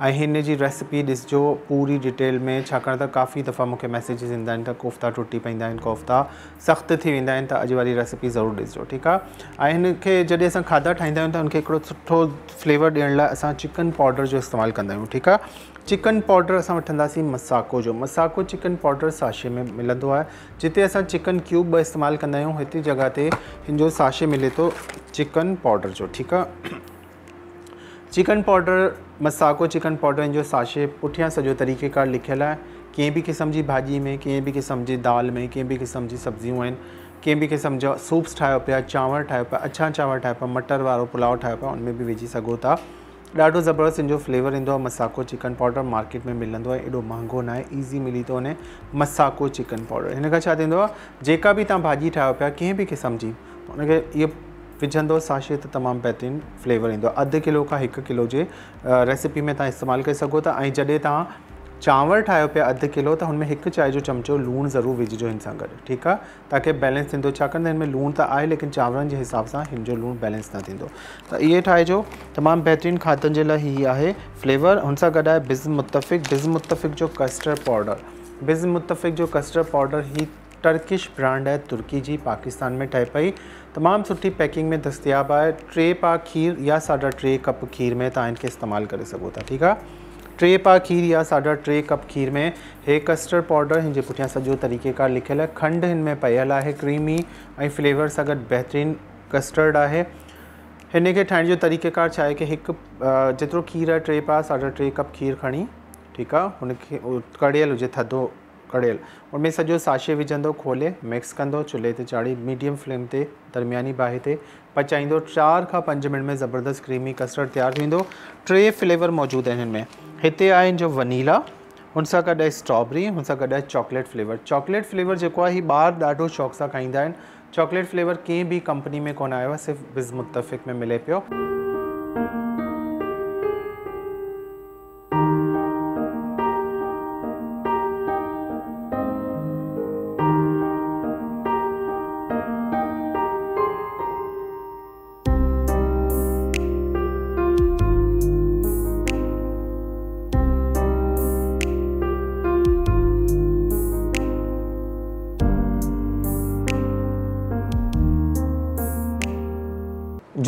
ऐं हिन जी रेसिपी ॾिसिजो पूरी डिटेल में छाकाणि त काफ़ी दफ़ा मूंखे मैसेजिस आहिनि त कोफ़्ता टुटी पवंदा कोफ़्ता सख़्तु थी वेंदा त अॼु वारी रेसिपी ज़रूरु ॾिसिजो, ठीकु आहे ऐं हिन खे खाधा आहियूं त हिकिड़ो सुठो फ्लेवर ॾियण लाइ असां चिकन पाउडर जो इस्तेमालु आहियूं, ठीकु आहे चिकन पाउडर असां वठंदासीं मसाको जो। मसाको चिकन पाउडर साशे में मिलंदो आहे। जिते असां चिकन क्यूब ॿ इस्तेमालु कंदा आहियूं, हिते जॻह ते जो साशे मिले थो चिकन पाउडर जो, ठीकु आहे चिकन पाउडर मसाको चिकन पाउडर जो साशे पुठियाँ सॼो तरीक़ेकार लिखियलु आहे कंहिं बि क़िस्म जी भाॼी में कंहिं बि क़िस्म जी दाल में कंहिं बि क़िस्म जी सब्जियूं आहिनि कंहिं क़िस्म जा सूप्स ठाहियो पिया चांवर ठाहियो पिया अछा चांवर ठाहियो पिया, मटर वारो पुलाव ठाहियो पिया, उनमें बि विझी सघो ॾाढो ज़बरदस्त जो फ्लेवर आहे, मसाको चिकन पाउडर मार्केट में मिलंदो आहे। एॾो महांगो न आहे ईज़ी मिली थो वञे, मसाको चिकन पाउडर। हिन खां छा थींदो आहे, जेका बि क़िस्म जी उनखे इहो विझंदो साशे त तमामु बहितरीनु फ्लेवर ईंदो। अधु किलो खां हिकु किलो जे रेसिपी में इस्तेमालु करे सघो था। ऐं जॾहिं तव्हां चांवर किलो, त हुनमें हिकु चांहि जो चमिचो लूणु ज़रूरु विझिजो हिन सां गॾु, ठीकु आहे ताकी बैलेंस थींदो। में लूणु त आहे, लेकिन चांवरनि जे हिसाब सां हिन लूणु बैलेंस न थींदो। त इहे ठाहिजो। तमामु बहितरीनु खाधनि जे लाइ हीअ फ्लेवर हुन सां गॾु बिज़ मुतफ़िक़ बिज़ मुतफ़िक़ जो कस्टर्ड पाउडर बिज़ मुतफ़िक़ जो कस्टर्ड पाउडर ही टर्किश ब्रांड आहे तुर्की जी, पाकिस्तान में ठहे पई। तमामु सुठी पैकिंग में दस्तियाबु आहे टे पा खीर या साढा टे कप खीर में तव्हां इनखे इस्तेमालु करे सघो था, ठीकु आहे टे पा खीर या साढा टे कप खीर में हे कस्टर्ड पाउडर हिन जे पुठियाँ सॼो तरीक़ेकार लिखियलु आहे खंडु हिन में पयल आहे, क्रीमी ऐं फ्लेवर सां गॾु बहितरीनु कस्टर्ड आहे। हिन खे जो तरीक़ेकार छा की हिकु जेतिरो खीर आहे टे पा साढा टे कप खीर खणी, ठीकु आहे हुनखे कड़ियल हुजे थधो कड़ियल उनमें सॼो साशे विझंदो, खोले, मिक्स कंदो, चुल्हे ते चाढ़ी, मीडियम फ्लेम ते दरमियानी बाहि पचाईंदो। चारि खां पंज मिंट में ज़बरदस्त क्रीमी कस्टर्ड तयारु थींदो टे फ्लेवर मौजूदु आहिनि हिन में हिते जो वनीला, हुन सां स्ट्रॉबेरी, हुन सां चॉकलेट फ्लेवर। चॉकलेट फ्लेवर जेको आहे हीउ ॿार शौक़ सां आहिनि। चॉकलेट फ्लेवर कंहिं बि कंपनी में आहे, सिर्फ़ु बिज़ मुतफ़िक़ में मिले पियो।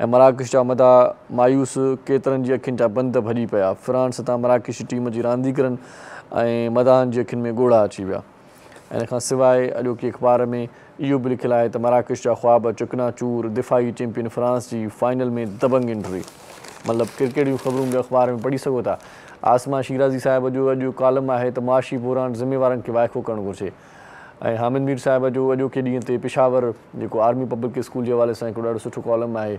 ऐं मराकश जा मदा मायूस केतिरनि जी अखियुनि जा बंद भॼी पिया। फ्रांस तां मराकशी टीम जी रांदीगरनि ऐं मदाहनि जी अखियुनि में ॻोढ़ा अची विया। सवाइ अॼोकी अख़बार में इहो बि लिखियलु आहे त मराकश जा ख़्वाब चुकना चूर दिफ़ाई चैंपियन फ्रांस जी फाइनल में दबंग एंट्री मतिलबु कहिड़ी कहिड़ियूं ख़बरूं बि अख़बार में पढ़ी था? आसमा शिराज़ी साहिब जो अॼु कॉलम आहे त मुआशी बुरान ज़िम्मेवारनि खे वाइको करणु घुरिजे। हामिद मीर साहिब जो अॼोके ॾींहं ते पिशावर, जेको आर्मी पब्लिक स्कूल जे हवाले सां सुठो कॉलम आहे।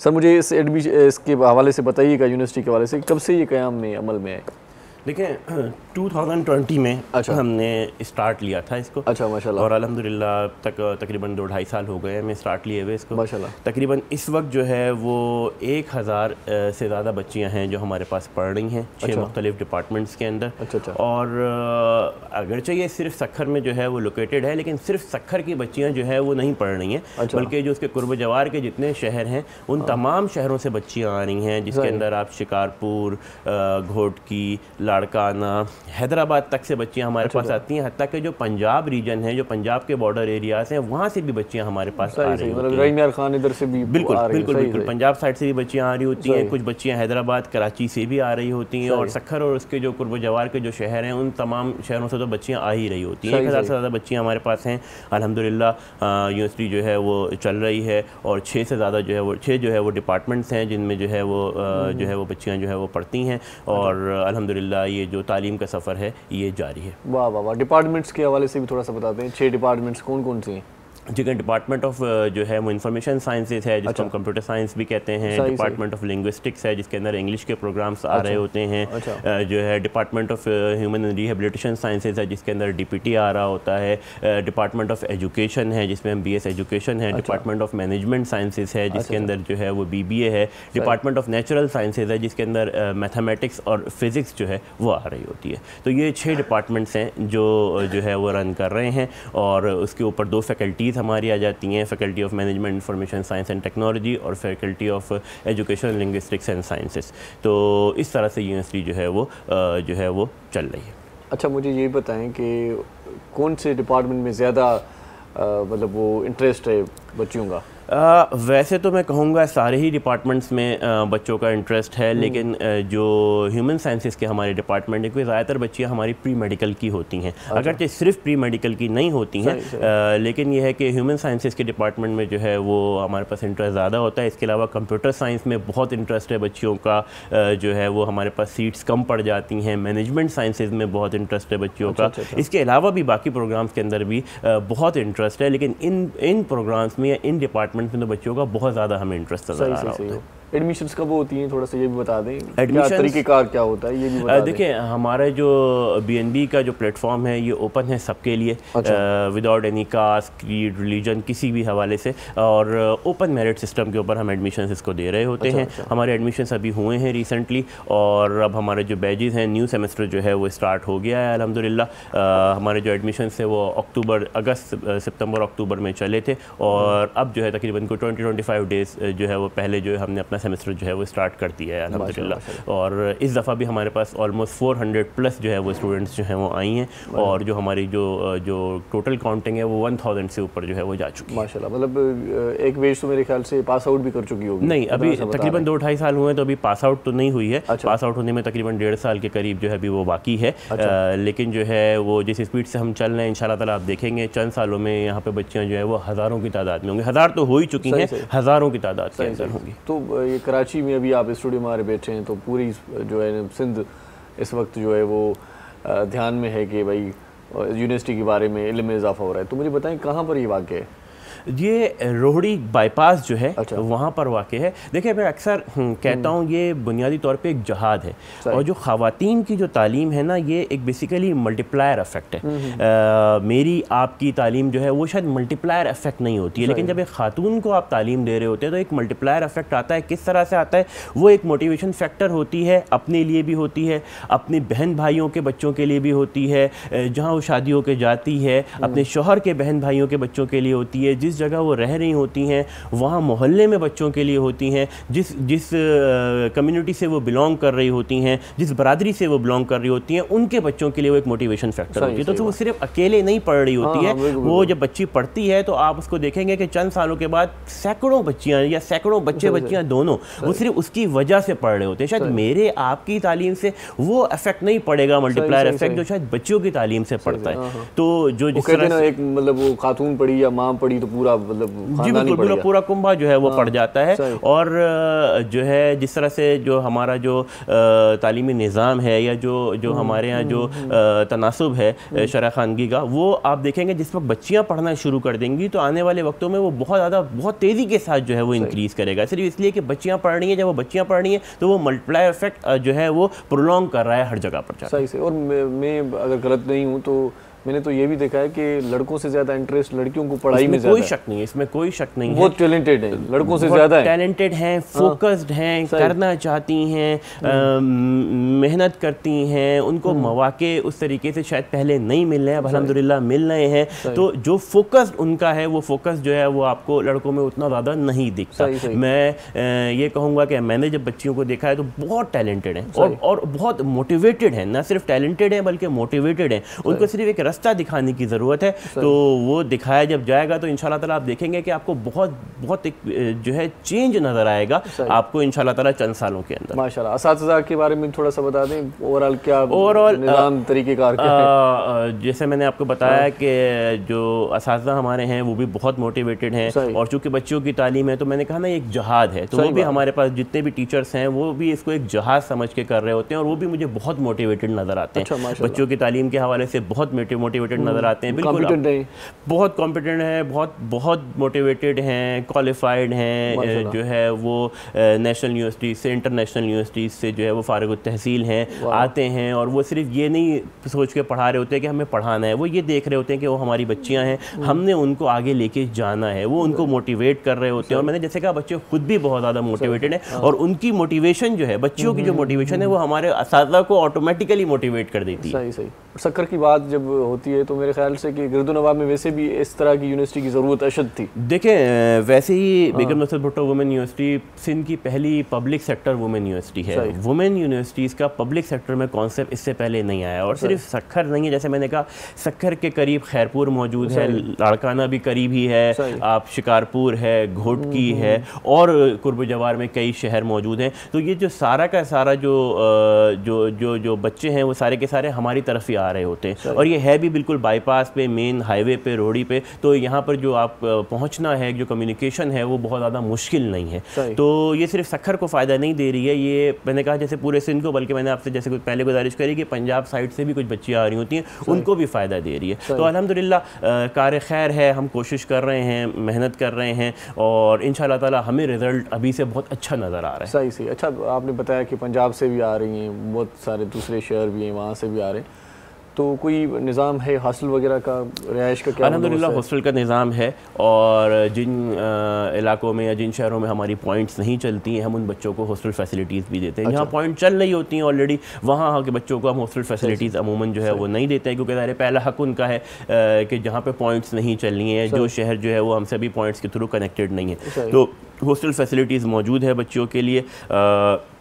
सर, मुझे इस एडमिश इसके हवाले से बताइएगा यूनिवर्सिटी के हवाले से, कब से ये क्याम में, अमल में आए? देखिए 2020 में अच्छा। हमने स्टार्ट लिया था इसको अच्छा माशाल्लाह और अल्हम्दुलिल्लाह तक तकरीबन दो ढाई साल हो गए हैं मैं स्टार्ट लिए हुए इसको माशाल्लाह। तकरीबन इस वक्त जो है वो एक हज़ार से ज़्यादा बच्चियाँ हैं जो हमारे पास पढ़ रही हैं छः अच्छा। मुख्तलिफ़ डिपार्टमेंट्स के अंदर अच्छा, अच्छा। और अगरचे ये सिर्फ़ सखर में जो है वो लोकेटेड है लेकिन सिर्फ़ सखर की बच्चियाँ जो है वो नहीं पढ़ रही हैं अच्छा। बल्कि जो उसके कुर्ब जवार के जितने शहर हैं उन तमाम शहरों से बच्चियाँ आ रही हैं जिसके अंदर आप शिकारपुर घोटकी लाड़काना हैदराबाद तक से बच्चियाँ हमारे पास आती हैं हत्या कि जो पंजाब रीजन है जो पंजाब के बॉर्डर एरियाज़ हैं वहाँ से भी बच्चियाँ हमारे पास आ रही सही होती मतलब हैं खान इधर से भी बिल्कुल बिल्कुल बिल्कुल पंजाब साइड से भी बच्चियाँ आ रही होती हैं कुछ बच्चियाँ हैदराबाद कराची से भी आ रही होती हैं और सखर और उसके जो कुर्ब जवार के जो शहर हैं उन तमाम शहरों से तो बच्चियाँ आ ही रही होती हैं। एक हज़ार से ज़्यादा बच्चियाँ हमारे पास हैं। अल्हम्दुलिल्लाह अ, यूनिवर्सिटी जो है वो चल रही है और छः से ज़्यादा जो है वो छः जो है वो डिपार्टमेंट्स हैं जिनमें जो है वो जो है वो बच्चियाँ जो है वो पढ़ती हैं और अल्हम्दुलिल्लाह ये जो तालीम का सफ़र है, ये जारी है। वाह वाह वाह। डिपार्टमेंट्स के हवाले से भी थोड़ा सा बताते हैं। छः डिपार्टमेंट्स कौन कौन से हैं? ठीक है डिपार्टमेंट ऑफ़ जो है वो इंफॉर्मेशन साइंसेज है जिसको अच्छा। हम कंप्यूटर साइंस भी कहते हैं। डिपार्टमेंट ऑफ़ लिंग्विस्टिक्स है जिसके अंदर इंग्लिश के प्रोग्राम्स आ अच्छा। रहे होते हैं अच्छा। जो है department of human rehabilitation sciences है जिसके अंदर डीपीटी आ रहा होता है डिपार्टमेंट ऑफ़ एजुकेशन है जिसमें हम बीएस एजुकेशन है डिपार्टमेंट ऑफ़ मैनेजमेंट साइंसेज है जिसके अंदर जो है वो बीबीए है डिपार्टमेंट ऑफ़ नेचुरल साइंसेज है जिसके अंदर मैथमेटिक्स और फिजिक्स जो है वो आ रही होती है तो ये छः डिपार्टमेंट्स हैं जो जो है वो रन कर रहे हैं और उसके ऊपर दो फैकल्टीज़ हमारी आ जाती हैं faculty of management information science and technology और faculty of education linguistics and sciences तो इस तरह से यूनिवर्सिटी जो है वो जो है वो चल रही है। अच्छा मुझे ये बताएँ कि कौन से डिपार्टमेंट में ज़्यादा मतलब वो इंटरेस्ट है बच्चियों का? अ, वैसे तो मैं कहूँगा सारे ही डिपार्टमेंट्स में अ, बच्चों का इंटरेस्ट है लेकिन अ, जो ह्यूमन साइंसेस के हमारे डिपार्टमेंट है क्योंकि ज़्यादातर बच्चियाँ हमारी प्री मेडिकल की होती हैं। अगरचे सिर्फ़ प्री मेडिकल की नहीं होती हैं लेकिन यह है कि ह्यूमन साइंसेस के डिपार्टमेंट में जो है वो हमारे पास इंटरेस्ट ज़्यादा होता है। इसके अलावा कंप्यूटर साइंस में बहुत इंटरेस्ट है बच्चियों का जो है वो हमारे पास सीट्स कम पड़ जाती हैं। मैनेजमेंट साइंसेज में बहुत इंटरेस्ट है बच्चियों का। अच्छा, अच्छा। इसके अलावा भी बाकी प्रोग्राम्स के अंदर भी बहुत इंटरेस्ट है लेकिन इन इन प्रोग्राम्स में या इन डिपार्टमेंट्स में तो बच्चों का बहुत ज़्यादा हमें इंटरेस्ट नज़र आ रहा होता है हो एडमिशन्स कब होती हैं? थोड़ा सा ये भी बता दें। एडमिशन तरीक़ेकार क्या होता है? ये भी बता देखिए हमारा जो बीएनबी का जो प्लेटफॉर्म है ये ओपन है सबके लिए। Without any caste creed religion किसी भी हवाले से। और ओपन मेरिट सिस्टम के ऊपर हम एडमिशन इसको दे रहे होते अच्छा, हैं। अच्छा। हमारे एडमिशन्स अभी हुए हैं रिसेंटली और अब हमारे जो बैजेस हैं न्यू सेमेस्टर जो है वो स्टार्ट हो गया है अलहमदिल्ला हमारे जो एडमिशन है वो अक्टूबर अगस्त सितंबर अक्टूबर में चले थे। और अब जो है तकरीबन को ट्वेंटी ट्वेंटी डेज़ जो है वो पहले जो है हमने अपना सेमेस्टर जो है वो स्टार्ट कर दिया है अलहमदिल्ला और इस दफ़ा भी हमारे पास ऑलमोस्ट 400 प्लस जो है वो स्टूडेंट्स जो हैं वो आई हैं और जो हमारी जो जो टोटल काउंटिंग है वो 1000 से ऊपर जो है वो जा चुकी है। माशाल्लाह मतलब एक बेच तो मेरे ख्याल से पास आउट भी कर चुकी होगी। नहीं अभी तकरीबन दो ढाई साल हुए हैं तो अभी पास आउट तो नहीं हुई है। अच्छा। पास आउट होने में तकरीबन डेढ़ साल के करीब जो है अभी वो बाकी है। अ, लेकिन जो है वो जिस स्पीड से हम चल रहे हैं इंशाल्लाह ताला आप देखेंगे चंद सालों में यहाँ पे बच्चियाँ जो है वो हज़ारों की तादाद में होंगी। हज़ार तो हो ही चुकी हैं हज़ारों की तादाद के अंदर होंगी। तो ये कराची में अभी आप स्टूडियो में आ रहे बैठे हैं तो पूरी जो है, सिंध इस वक्त जो है वो ध्यान में है कि भाई यूनिवर्सिटी के बारे में इल्म में इजाफा हो रहा है। तो मुझे बताएँ, कहाँ पर ये वाक्य है? ये रोहड़ी बाईपास जो है अच्छा। वहाँ पर वाक़ है। देखिए मैं अक्सर हम्म, कहता हूँ ये बुनियादी तौर पे एक जहाद है। और जो ख़वातीन की जो तालीम है ना ये एक बेसिकली मल्टीप्लायर अफेक्ट है। अ, मेरी आपकी तालीम जो है वो शायद मल्टीप्लायर अफेक्ट नहीं होती है लेकिन जब एक खातून को आप तालीम दे रहे होते हैं तो एक मल्टीप्लायर अफेक्ट आता है किस तरह से आता है? वो एक मोटिवेशन फैक्टर होती है अपने लिए भी होती है अपनी बहन भाइयों के बच्चों के लिए भी होती है जहाँ वो शादियों के जाती है अपने शोहर के बहन भाइयों के बच्चों के लिए होती है जिस जगह वो रह रही होती हैं वहाँ मोहल्ले में बच्चों के लिए होती हैं जिस जिस कम्युनिटी से वो बिलोंग कर रही होती हैं जिस बरादरी से वो बिलोंग कर रही होती हैं उनके बच्चों के लिए वो एक मोटिवेशन फैक्टर होती है। तो, तो वो सिर्फ़ अकेले नहीं पढ़ रही होती हाँ, है हाँ, वो जब बच्ची पढ़ती है तो आप उसको देखेंगे कि चंद सालों के बाद सैकड़ों बच्चियाँ या सैकड़ों बच्चे बच्चियाँ दोनों वो सिर्फ़ उसकी वजह से पढ़ रहे होते हैं। शायद मेरे आपकी तालीम से वो अफेक्ट नहीं पड़ेगा मल्टीप्लायर सही, इफ़ेक्ट जो शायद बच्चों की तालीम से पड़ता हाँ, है तो जो जिस तरह एक मतलब वो खातून पड़ी या माँ पड़ी तो पूरा मतलब जी बिल्कुल पूरा पूरा कुंभा जो है वो पड़ जाता है और जो है जिस तरह से जो हमारा जो तालीमी निज़ाम है या जो जो हम्म, हमारे यहाँ जो अ, तनासब है शरा खानगी का वो आप देखेंगे जिस वक्त बच्चियाँ पढ़ना शुरू कर देंगी तो आने वाले वक्तों में वो बहुत ज़्यादा बहुत तेज़ी के साथ जो है वो इंक्रीज़ करेगा। सिर्फ़ इसलिए कि बच्चियाँ पढ़ रही हैं जब वो बच्चियाँ पढ़ रही हैं तो वो मल्टीप्लाई इफ़ेक्ट जो है वो प्रोलॉन्ग कर रहा है हर जगह पर सही से और मैं अगर गलत नहीं हूँ तो मैंने तो ये भी देखा है कि लड़कों से ज़्यादा इंटरेस्ट लड़कियों को पढ़ाई में कोई शक नहीं है इसमें कोई शक नहीं है। बहुत टैलेंटेड है लड़कों से ज़्यादा टैलेंटेड हैं फोकस्ड हैं करना चाहती हैं मेहनत करती हैं उनको मौके उस तरीके से शायद पहले नहीं मिल रहे हैं अब अल्हम्दुलिल्लाह मिल रहे हैं। तो जो फोकस्ड उनका है वो फोकस जो है वो आपको लड़कों में उतना ज़्यादा नहीं दिखता। मैं ये कहूँगा कि मैंने जब बच्चियों को देखा है तो बहुत टैलेंटेड हैं। और और बहुत मोटिवेटेड हैं। ना सिर्फ़ टैलेंटेड हैं बल्कि मोटिवेटेड हैं। उनको सिर्फ़ एक रास्ता दिखाने की ज़रूरत है। तो वो दिखाया जब जाएगा तो इंशाल्लाह ताला आप देखेंगे कि आपको बहुत बहुत एक जो है चेंज नज़र आएगा। आपको इंशाल्लाह ताला चंद सालों के अंदर। माशाल्लाह। असातिज़ा के बारे में थोड़ा सा बता दें ओवरऑल क्या निज़ाम तरीक़ेकार है? जैसे मैंने आपको बताया कि जो इस हमारे हैं वो भी बहुत मोटिवेटेड हैं और चूँकि बच्चों की तालीम है तो मैंने कहा ना एक जहाद है। तो वो भी हमारे पास जितने भी टीचर्स हैं वो भी इसको एक जहाज़ समझ के कर रहे होते हैं और वो भी मुझे बहुत मोटिवेटेड नज़र आते अच्छा, हैं बच्चों की तालीम के हवाले से बहुत मोटिवेटेड नज़र आते हैं बिल्कुल बहुत कॉम्पिटेंट है बहुत बहुत मोटिवेटेड हैं क्वालिफाइड हैं जो है वो नेशनल यूनिवर्सिटी से इंटरनेशनल यूनिवर्सिटी से जो है वो फारग तहसील हैं आते हैं और वो सिर्फ़ ये नहीं सोच के पढ़ा रहे होते हैं कि हमें पढ़ाना है वो ये देख रहे होते हैं कि वो हमारी बच्चियाँ हैं हमने उनको आगे लेके जाना है वो उनको मोटिवेट कर रहे होते हैं और मैंने जैसे कहा बच्चे खुद भी बहुत ज़्यादा मोटिवेटेड हैं और उनकी मोटिवेशन जो है बच्चियों की जो मोटिवेशन है वो हमारे इस को ऑटोमेटिकली मोटिवेट कर देती है। सही सही। शक्कर की बात जब होती है तो मेरे ख्याल से कि गिरदो नवाब में वैसे भी इस तरह की यूनिवर्सिटी की ज़रूरत अशद थी। देखें वैसे ही बेगम नसर भुट्टो वुमेन यूनिवर्सिटी सिंध की पहली पब्लिक सेक्टर वुमेन यूनिवर्सिटी है। वुमेन यूनिवर्सिटीज़ का पब्लिक सेक्टर में कॉन्सेप्ट इससे पहले नहीं आया और सिर्फ़ सखर नहीं है जैसे मैंने कहा सखर के करीब खैरपुर मौजूद है लाड़काना भी करीब ही है आप शिकारपुर है घोटकी है और कुर्ब जवार में कई शहर मौजूद हैं। तो ये जो सारा का सारा जो जो जो जो बच्चे हैं वो सारे के सारे हमारी तरफ़ ही आ रहे होते हैं। और ये है भी बिल्कुल बाईपास पे मेन हाईवे पे रोडी पे तो यहाँ पर जो आप पहुँचना है जो कम्युनिकेशन है वो बहुत ज़्यादा मुश्किल नहीं है। तो ये सिर्फ़ सखर को फ़ायदा नहीं दे रही है ये मैंने कहा जैसे पूरे सिंध को बल्कि मैंने आपसे जैसे पहले गुजारिश करी कि पंजाब साइड से भी कुछ बच्चियाँ आ रही होती हैं उनको भी फ़ायदा दे रही है। तो अलहमदिल्ला कार खैर है हम कोशिश कर रहे हैं मेहनत कर रहे हैं और इन ताला हमें रिज़ल्ट अभी से बहुत अच्छा नज़र आ रहा है। सही सही। अच्छा आपने बताया कि पंजाब से भी आ रही हैं बहुत सारे दूसरे शहर भी हैं वहाँ से भी आ रहे हैं। तो कोई निज़ाम है हॉस्टल वगैरह का रिहाइश का क्या अलहमदिल्ला हॉस्टल का निज़ाम है और जिन इलाकों में या जिन शहरों में हमारी पॉइंट्स नहीं चलती हैं हम उन बच्चों को हॉस्टल फैसिलिटीज़ भी देते हैं। अच्छा। जहाँ। पॉइंट चल रही होती हैं ऑलरेडी वहाँ के बच्चों को हम हॉस्टल फैसिलिटीज़ अमूमन जो है वो नहीं देते हैं क्योंकि ज़ाहिर पहला हक उनका है कि जहाँ पर पॉइंट्स नहीं चल रही हैं जो शहर जो है वो हमसे अभी पॉइंट्स के थ्रू कनेक्टेड नहीं है। तो हॉस्टल फैसिलिटीज़ मौजूद है बच्चों के लिए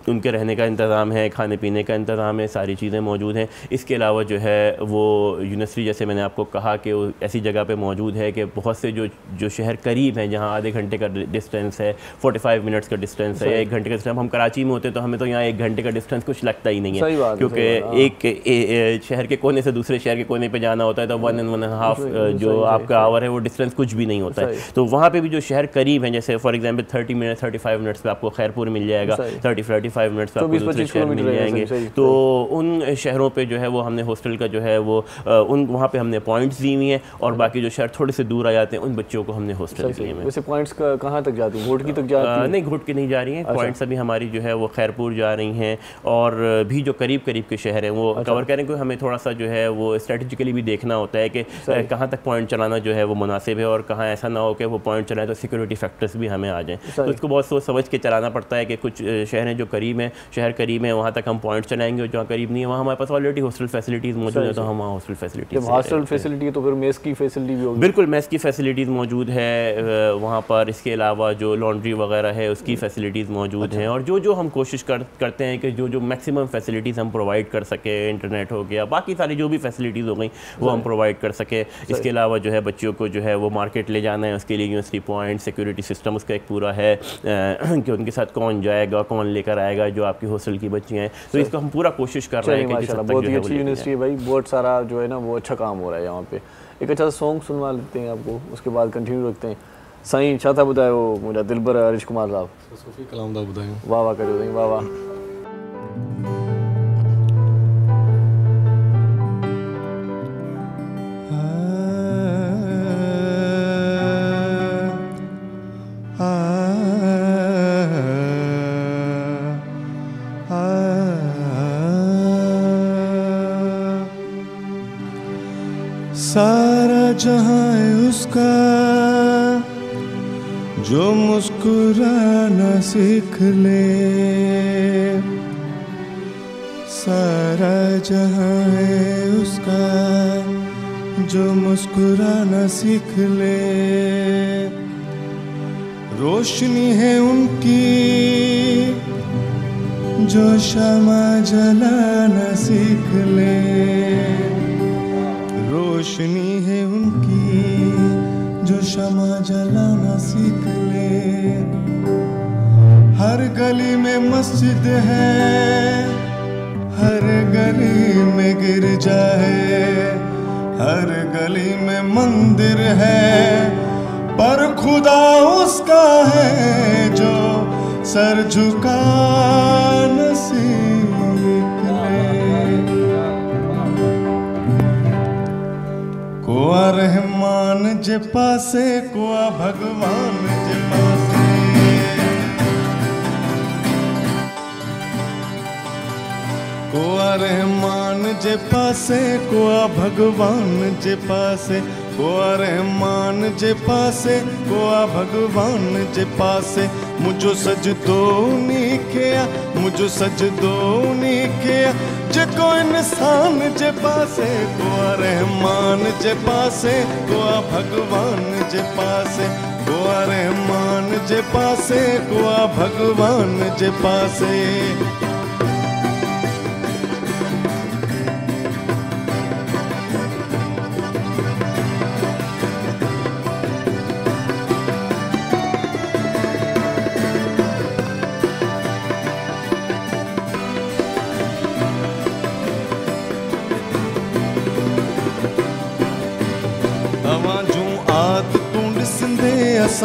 उनके रहने का इंतज़ाम है खाने पीने का इंतज़ाम है सारी चीज़ें मौजूद हैं। इसके अलावा जो है वो यूनिवर्सिटी जैसे मैंने आपको कहा कि ऐसी जगह पे मौजूद है कि बहुत से जो जो शहर करीब हैं जहाँ आधे घंटे का डिस्टेंस है 45 मिनट्स का डिस्टेंस है एक घंटे का डिस्टेंस। हम कराची में होते हैं तो हमें तो यहाँ एक घंटे का डिस्टेंस कुछ लगता ही नहीं है। क्योंकि हाँ। एक शहर के कोने से दूसरे शहर के कोने पर जाना होता है तो one and one and half जो आपका आवर है वो डिस्टेंस कुछ भी नहीं होता है। तो वहाँ पर भी जो शहर करीब हैं जैसे for example thirty minute thirty five minutes पर आपको खैरपुर मिल जाएगा। थर्टी थर्टी फाइव मिनट्स पे आपको दूसरे शहर मिल जाएँगे। तो उन शहरों पर जो है वो हमने हॉस्टल का जो है वो उन वहाँ पे हमने पॉइंट्स दी हुई हैं और बाकी जो शहर थोड़े से दूर आ जाते हैं उन बच्चों को हमने हॉस्टल दिए हैं। वैसे पॉइंट्स कहाँ तक जाती है? घोटकी तक जाती नहीं घुट के नहीं जा रही हैं। पॉइंट्स अभी हमारी जो है वो खैरपुर जा रही हैं और भी जो करीब करीब के शहर हैं वो कवर करें क्योंकि हमें थोड़ा सा जो है वो स्ट्रेटजिकली भी देखना होता है कि कहाँ तक पॉइंट चलाना जो है वो मुनासिब है और कहाँ ऐसा ना हो कि वो पॉइंट चलाए तो सिक्योरिटी फैक्टर्स भी हमें आ जाएँ। तो। इसको बहुत सोच समझ के चलाना पड़ता है कि कुछ शहर हैं जो करीब हैं शहर करीब है वहाँ तक हम पॉइंट चलाएँगे और जहाँ करीब नहीं है वहाँ हमारे पास ऑलरेडी हॉस्टल फैसिलिटीज़ मौजूद सही, है तो हम वहाँ हॉस्टल फैसिलिटीज़ हॉस्टल फैसिलिटी तो फिर मेस की फैसिलिटी भी होगी। बिल्कुल मैस की फैसिलिटीज़ मौजूद है वहाँ पर इसके अलावा जो लॉन्ड्री वगैरह है उसकी फैसिलिटीज़ मौजूद हैं और जो जो हम कोशिश कर करते हैं कि जो जो मैक्सिमम फैसिलिटीज़ हम प्रोवाइड कर सके इंटरनेट हो गया बाकी सारी जो भी फैसिलिटीज़ हो गई वो हम प्रोवाइड कर सके। इसके अलावा जो है बच्चों को जो है वो मार्केट ले जाना है उसके लिए यूनिवर्सिटी पॉइंट सिक्योरिटी सिस्टम उसका एक पूरा है कि उनके साथ कौन जाएगा कौन लेकर आएगा जो आपकी हॉस्टल की बच्चियाँ हैं। तो इसको हम पूरा कोशिश कर रहे हैं बहुत ही अच्छी यूनिवर्सिटी है भाई बहुत सारा जो है ना वो अच्छा काम हो रहा है यहाँ पे। एक अच्छा सॉन्ग सुनवा लेते हैं आपको उसके बाद कंटिन्यू रखते हैं। साईं अच्छा था ॿुधायो मुंहिंजा दिलबर हरीश कुमार साहब। सुफ़ी कलाम था ॿुधायूं वाह वाह करियो साईं वाह वाह। सारा जहाँ है उसका, जो मुस्कुराना सीख ले। सारा जहाँ है उसका, जो मुस्कुराना सीख ले। रोशनी है उनकी, जो शमा जलाना सीख ले। रोशनी है उनकी, जो शमा जलाना सीख ले। हर गली में मस्जिद है, हर गली में गिरजा है हर गली में मंदिर है, पर खुदा उसका है, जो सर झुका न कोआ रहमान, जे पासे कोआ भगवान, जे पासे। कोआ रहमान, जे पासे कोआ भगवान, जे पासे। कोआ रहमान, जे पासे कोआ भगवान, जे पासे। मुझो सजदो नी कया मुझो सजदो नी कया जेको इंसान जे पासे गोआ रहमान जे पासे गोआ भगवान जे पासे गोआ रहमान जे पासे गोआ भगवान जे पासे।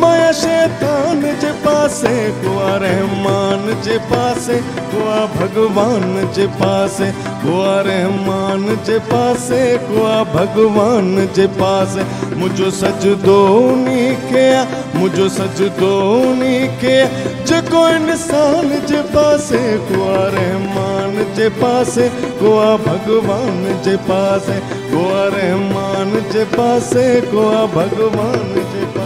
माया शैतान जे पासे कोआ रहमान जे पासे कोआ भगवान जे पासे कोआ रहमान जे पासे कोआ भगवान जे पासे। मुंहिंजो सजदो नी कया मुंहिंजो सजदो नी कया जेको इंसान जे पासे कुआ रहमान जे पासे कुआ भगवान जे पासे कुआ रहमान जे पासे कुआ भगवान जे पासे।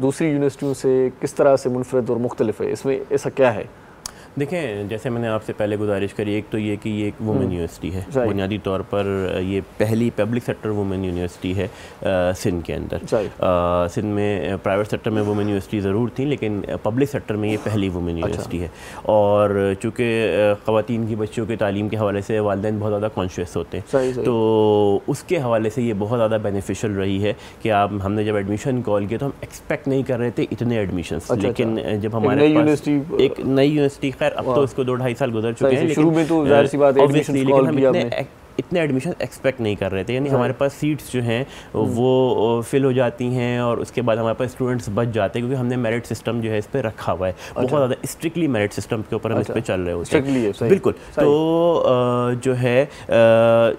दूसरी यूनिवर्सिटियों से किस तरह से मुनफरद और मुख्तलिफ़ है? इसमें ऐसा क्या है? देखें जैसे मैंने आपसे पहले गुजारिश करी एक तो ये कि ये एक वुमेन यूनिवर्सिटी है। बुनियादी तौर पर ये पहली पब्लिक सेक्टर वुमेन यूनिवर्सिटी है सिंध के अंदर। सिंध में प्राइवेट सेक्टर में वुमेन यूनिवर्सिटी ज़रूर थी लेकिन पब्लिक सेक्टर में ये पहली वुमेन यूनिवर्सिटी है। और चूँकि ख़वातीन की बच्चियों की तालीम के हवाले से वालदेन बहुत ज़्यादा कॉन्शियस होते हैं तो उसके हवाले से ये बहुत ज़्यादा बेनिफिशियल रही है कि आप हमने जब एडमिशन कॉल किया तो हम एक्सपेक्ट नहीं कर रहे थे इतने एडमिशंस अच्छा, लेकिन अच्छा। जब हमारे पास एक नई यूनिवर्सिटी खैर अब तो इसको दो ढाई साल गुजर चुके हैं शुरू में तो ज़ाहिर सी बात है, लेकिन हम इतने। इतने एडमिशन एक्सपेक्ट नहीं कर रहे थे। यानी हमारे पास सीट्स जो हैं वो फिल हो जाती हैं और उसके बाद हमारे पास स्टूडेंट्स बच जाते हैं क्योंकि हमने मेरिट सिस्टम जो है इस पर रखा हुआ है। बहुत ज़्यादा स्ट्रिक्टली मेरिट सिस्टम के ऊपर हम इस अच्छा। पर चल रहे होते है। बिल्कुल। तो जो है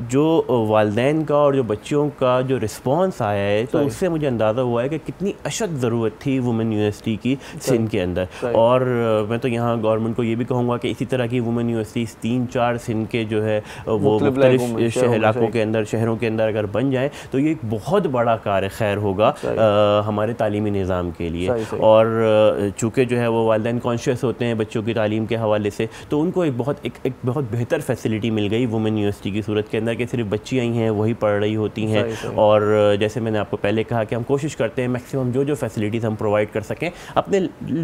जो वालदेन का और जो बच्चियों का जो रिस्पॉन्स आया है तो उससे मुझे अंदाज़ा हुआ है कि कितनी अशद ज़रूरत थी वुमेन यूनिवर्सिटी की सिंध के अंदर। और मैं तो यहाँ गवर्नमेंट को ये भी कहूँगा कि इसी तरह की वुमेन यूनिवर्सिटीज़ तीन चार सिंध के जो है वो मुख्तलिफ़ शहरों इलाकों के अंदर शहरों के अंदर अगर बन जाए तो ये एक बहुत बड़ा कार्य खैर होगा। अ, हमारे तालीमी निज़ाम के लिए सही, सही। और चूँकि जो है वो वालदेन कॉन्शियस होते हैं बच्चों की तालीम के हवाले से तो उनको एक बहुत एक, एक बहुत बेहतर फैसिलिटी मिल गई वुमेन यूनिवर्सिटी की सूरत के अंदर कि सिर्फ़ बच्ची आई हैं वही पढ़ रही होती हैं। और जैसे मैंने आपको पहले कहा कि हम कोशिश करते हैं मैक्सिमम जो जो फैसिलिटीज़ हम प्रोवाइड कर सकें अपने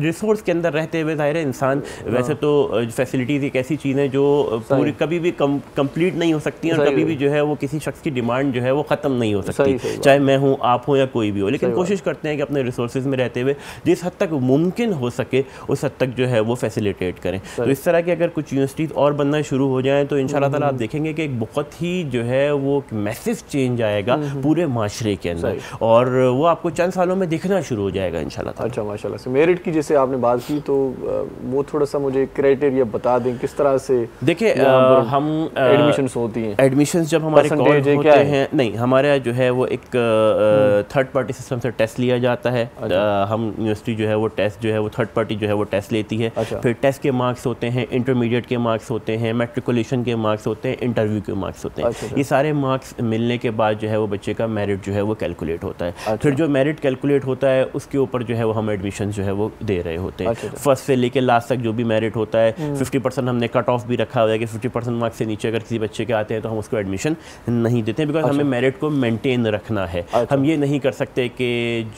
रिसोर्स के अंदर रहते हुए ज़ाहिर है इंसान वैसे हाँ। तो फैसिलिटीज़ एक ऐसी चीज़ है जो पूरी कभी भी कम कंप्लीट नहीं हो सकती और कभी भी जो है। वो किसी शख्स की डिमांड जो है वो ख़त्म नहीं हो सकती। चाहे मैं हूँ आप हो या कोई भी हो। लेकिन कोशिश करते हैं कि अपने रिसोर्सेज में रहते हुए जिस हद तक मुमकिन हो सके उस हद तक जो है वो फैसिलिटेट करें। तो इस तरह की अगर कुछ यूनिवर्सिटीज़ और बनना शुरू हो जाएँ तो इन हम्म, ताला आप देखेंगे कि एक बहुत ही जो है वो मैसिव चेंज आएगा हम्म, पूरे माशरे के अंदर। और वो आपको चंद सालों में दिखना शुरू हो जाएगा इन अच्छा माशाल्लाह से। मेरिट की जैसे आपने बात की तो वो थोड़ा सा मुझे क्राइटेरिया बता दें किस तरह से देखिए हम एडमिशंस होती हैं। एडमिशंस जब हमारे कॉल होते है? हैं नहीं हमारे जो है वो एक थर्ड पार्टी सिस्टम से टेस्ट लिया जाता है अ, हम यूनिवर्सिटी जो है वो टेस्ट जो है वो थर्ड पार्टी जो है वो टेस्ट लेती है अच्छा। फिर टेस्ट के मार्क्स होते हैं इंटरमीडिएट के मार्क्स होते हैं मेट्रिकुलेशन के मार्क्स होते हैं इंटरव्यू के मार्क्स होते हैं अच्छा, अच्छा। ये सारे मार्क्स मिलने के बाद जो है वो बच्चे का मेरिट जो है वो कैलकुलेट होता है अच्छा। फिर जो मेरिट कैलकुलेट होता है उसके ऊपर जो है वो हम एडमिशन जो है वो दे रहे होते हैं अच्छा, अच्छा। फ़र्स्ट से लेकर लास्ट तक जो भी मेरिट होता है फिफ्टी परसेंट हमने कट ऑफ़ भी रखा हुआ है कि फिफ्टी मार्क्स से नीचे अगर किसी बच्चे के आते हैं तो हम उसको एडमिशन नहीं देते बिकॉज़ हमें मेरिट को मेंटेन रखना है। हम ये नहीं कर सकते कि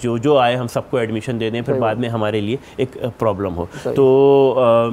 जो जो आए हम सबको एडमिशन दे दें फिर बाद में हमारे लिए एक प्रॉब्लम हो। तो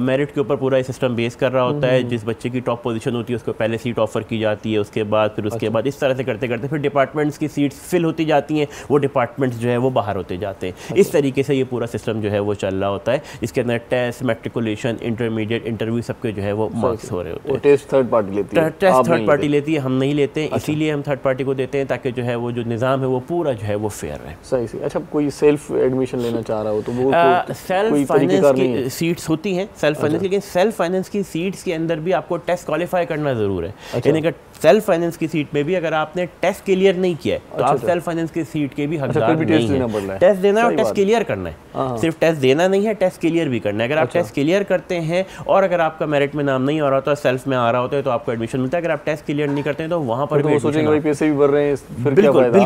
मेरिट के ऊपर पूरा सिस्टम बेस कर रहा होता है। जिस बच्चे की टॉप पोजीशन होती है उसको पहले सीट ऑफ़र की जाती है उसके बाद फिर उसके बाद इस तरह से करते करते फिर डिपार्टमेंट्स की सीट्स फिल होती जाती हैं। वो डिपार्टमेंट्स जो है वो बाहर होते जाते हैं। इस तरीके से ये पूरा सिस्टम जो है वो चल रहा होता है। इसके अंदर टेस्ट मेट्रिकुलेशन इंटरमीडिएट इंटरव्यू सबके जो है वो मार्क्स हो रहे होते हैं। टेस्ट थर्ड पार्टी लेती है। टेस्ट थर्ड नहीं पार्टी लेती है हम नहीं लेते हैं इसीलिए हम थर्ड पार्टी को देते हैं ताकि जो है वो जो निज़ाम है वो पूरा जो है वो फेयर रहे। सही सही। अच्छा कोई सेल्फ एडमिशन लेना चाह रहा हो तो वो तो सेल्फ फाइनेंस की सीट्स होती हैं सेल्फ फाइनेंस लेकिन सेल्फ फाइनेंस की सीट्स के अंदर भी आपको टेस्ट क्वालिफाई करना ज़रूर है। अच्छा। यानी कि सेल्फ फाइनेंस की सीट में भी अगर आपने टेस्ट क्लियर नहीं किया है तो अच्छा, आप अच्छा। सेल्फ फाइनेंस की सीट के भी हकदार नहीं टेस्ट देना है। टेस्ट देना है और टेस्ट क्लियर करना हाँ, हाँ। है। सिर्फ़ टेस्ट देना नहीं है टेस्ट क्लियर भी करना है। अगर आप अच्छा। टेस्ट क्लियर करते हैं और अगर आपका मेरिट में नाम नहीं आ रहा होता सेल्फ में आ रहा होता है तो आपको एडमिशन मिलता है। अगर आप टेस्ट क्लियर नहीं करते हैं तो वहाँ पर तो भी सोचेंगे भाई पैसे भी भर रहे हैं फिर क्या फ़ायदा?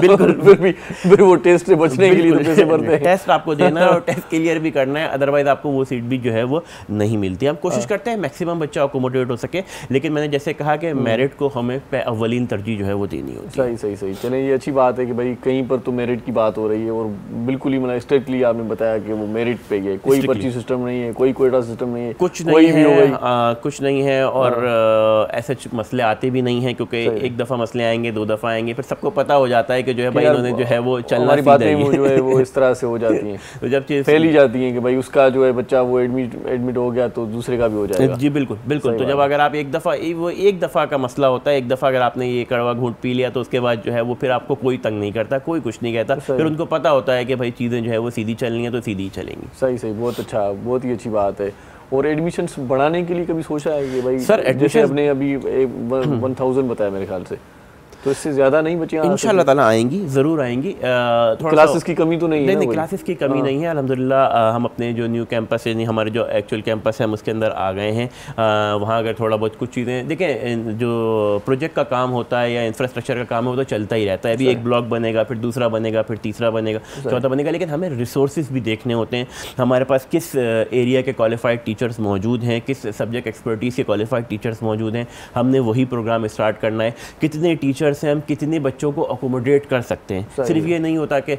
बिल्कुल, बिल्कुल। फिर भी फिर वो टेस्ट से बचने के लिए तो पैसे भरते हैं। टेस्ट आपको देना है और टेस्ट क्लियर भी करना है अदरवाइज़ आपको वो सीट भी जो है वो नहीं मिलती। हम कोशिश हाँ। करते हैं मैक्सिमम बच्चा अकोमोडेट हो सके लेकिन मैंने जैसे कहा कि हम्म। मेरिट को हमें अव्वलीन तरजीह जो है वो देनी होती है। सही सही सही। चले ये अच्छी बात है कि भाई कहीं पर तो मेरिट की बात हो रही है और बिल्कुल ही मतलब स्ट्रिक्टली आपने बताया कि वो मेरिट पे गए कोई पर्ची सिस्टम नहीं है कोई कोटा सिस्टम नहीं है कुछ नहीं है कुछ नहीं है और आ, ऐसे मसले आते भी नहीं हैं क्योंकि। एक दफ़ा मसले आएँगे दो दफ़ा आएँगे फिर सबको पता हो जाता है कि जो है भाई इन्होंने जो है वो चलना हमारी बातें वो जो है वो इस तरह से हो जाती हैं। तो जब चीज़ फैल ही जाती हैं कि भाई उसका जो है बच्चा वो एडमिट एडमिट हो गया तो दूसरे का भी हो जाएगा। जी बिल्कुल बिल्कुल। तो जब अगर आप एक दफ़ा वो एक दफ़ा का मसला होता है एक दफ़ा अगर आपने ये कड़वा घूट पी लिया तो उसके बाद जो है वो फिर आपको कोई तंग नहीं करता कोई कुछ नहीं कहता। फिर उनको पता होता है कि भाई चीज़ें जो है वो सीधी चलनी है तो सीधी ही चलेंगी। सही सही बहुत अच्छा बहुत ही अच्छी बात है। और एडमिशन बढ़ाने के लिए कभी सोचा है कि भाई सर, जैसे आपने अभी वन थाउज़ेंड बताया मेरे ख्याल से। तो इससे ज़्यादा नहीं बचे इन ताला आएँगी ज़रूर आएँगी। थोड़ा क्लासेस की कमी तो नहीं है नहीं? क्लासेस की कमी नहीं है अल्हम्दुलिल्लाह अ, हम अपने जो न्यू कैंपस है यानी हमारे जो एक्चुअल कैंपस है हम उसके अंदर आ गए हैं। वहाँ अगर थोड़ा बहुत कुछ चीज़ें देखें जो प्रोजेक्ट का काम होता है या इंफ्रास्ट्रक्चर का काम है वो तो चलता ही रहता है। अभी एक ब्लॉक बनेगा फिर दूसरा बनेगा फिर तीसरा बनेगा चौथा बनेगा लेकिन हमें रिसोर्स भी देखने होते हैं। हमारे पास किस एरिया के क्वालिफाइड टीचर्स मौजूद हैं किस सब्जेक्ट एक्सपर्टीज़ के क्वालिफाइड टीचर्स मौजूद हैं हमने वही प्रोग्राम स्टार्ट करना है। कितने टीचर्स हैं हम कितने बच्चों को अकोमोडेट कर सकते हैं। सिर्फ़ ये नहीं होता कि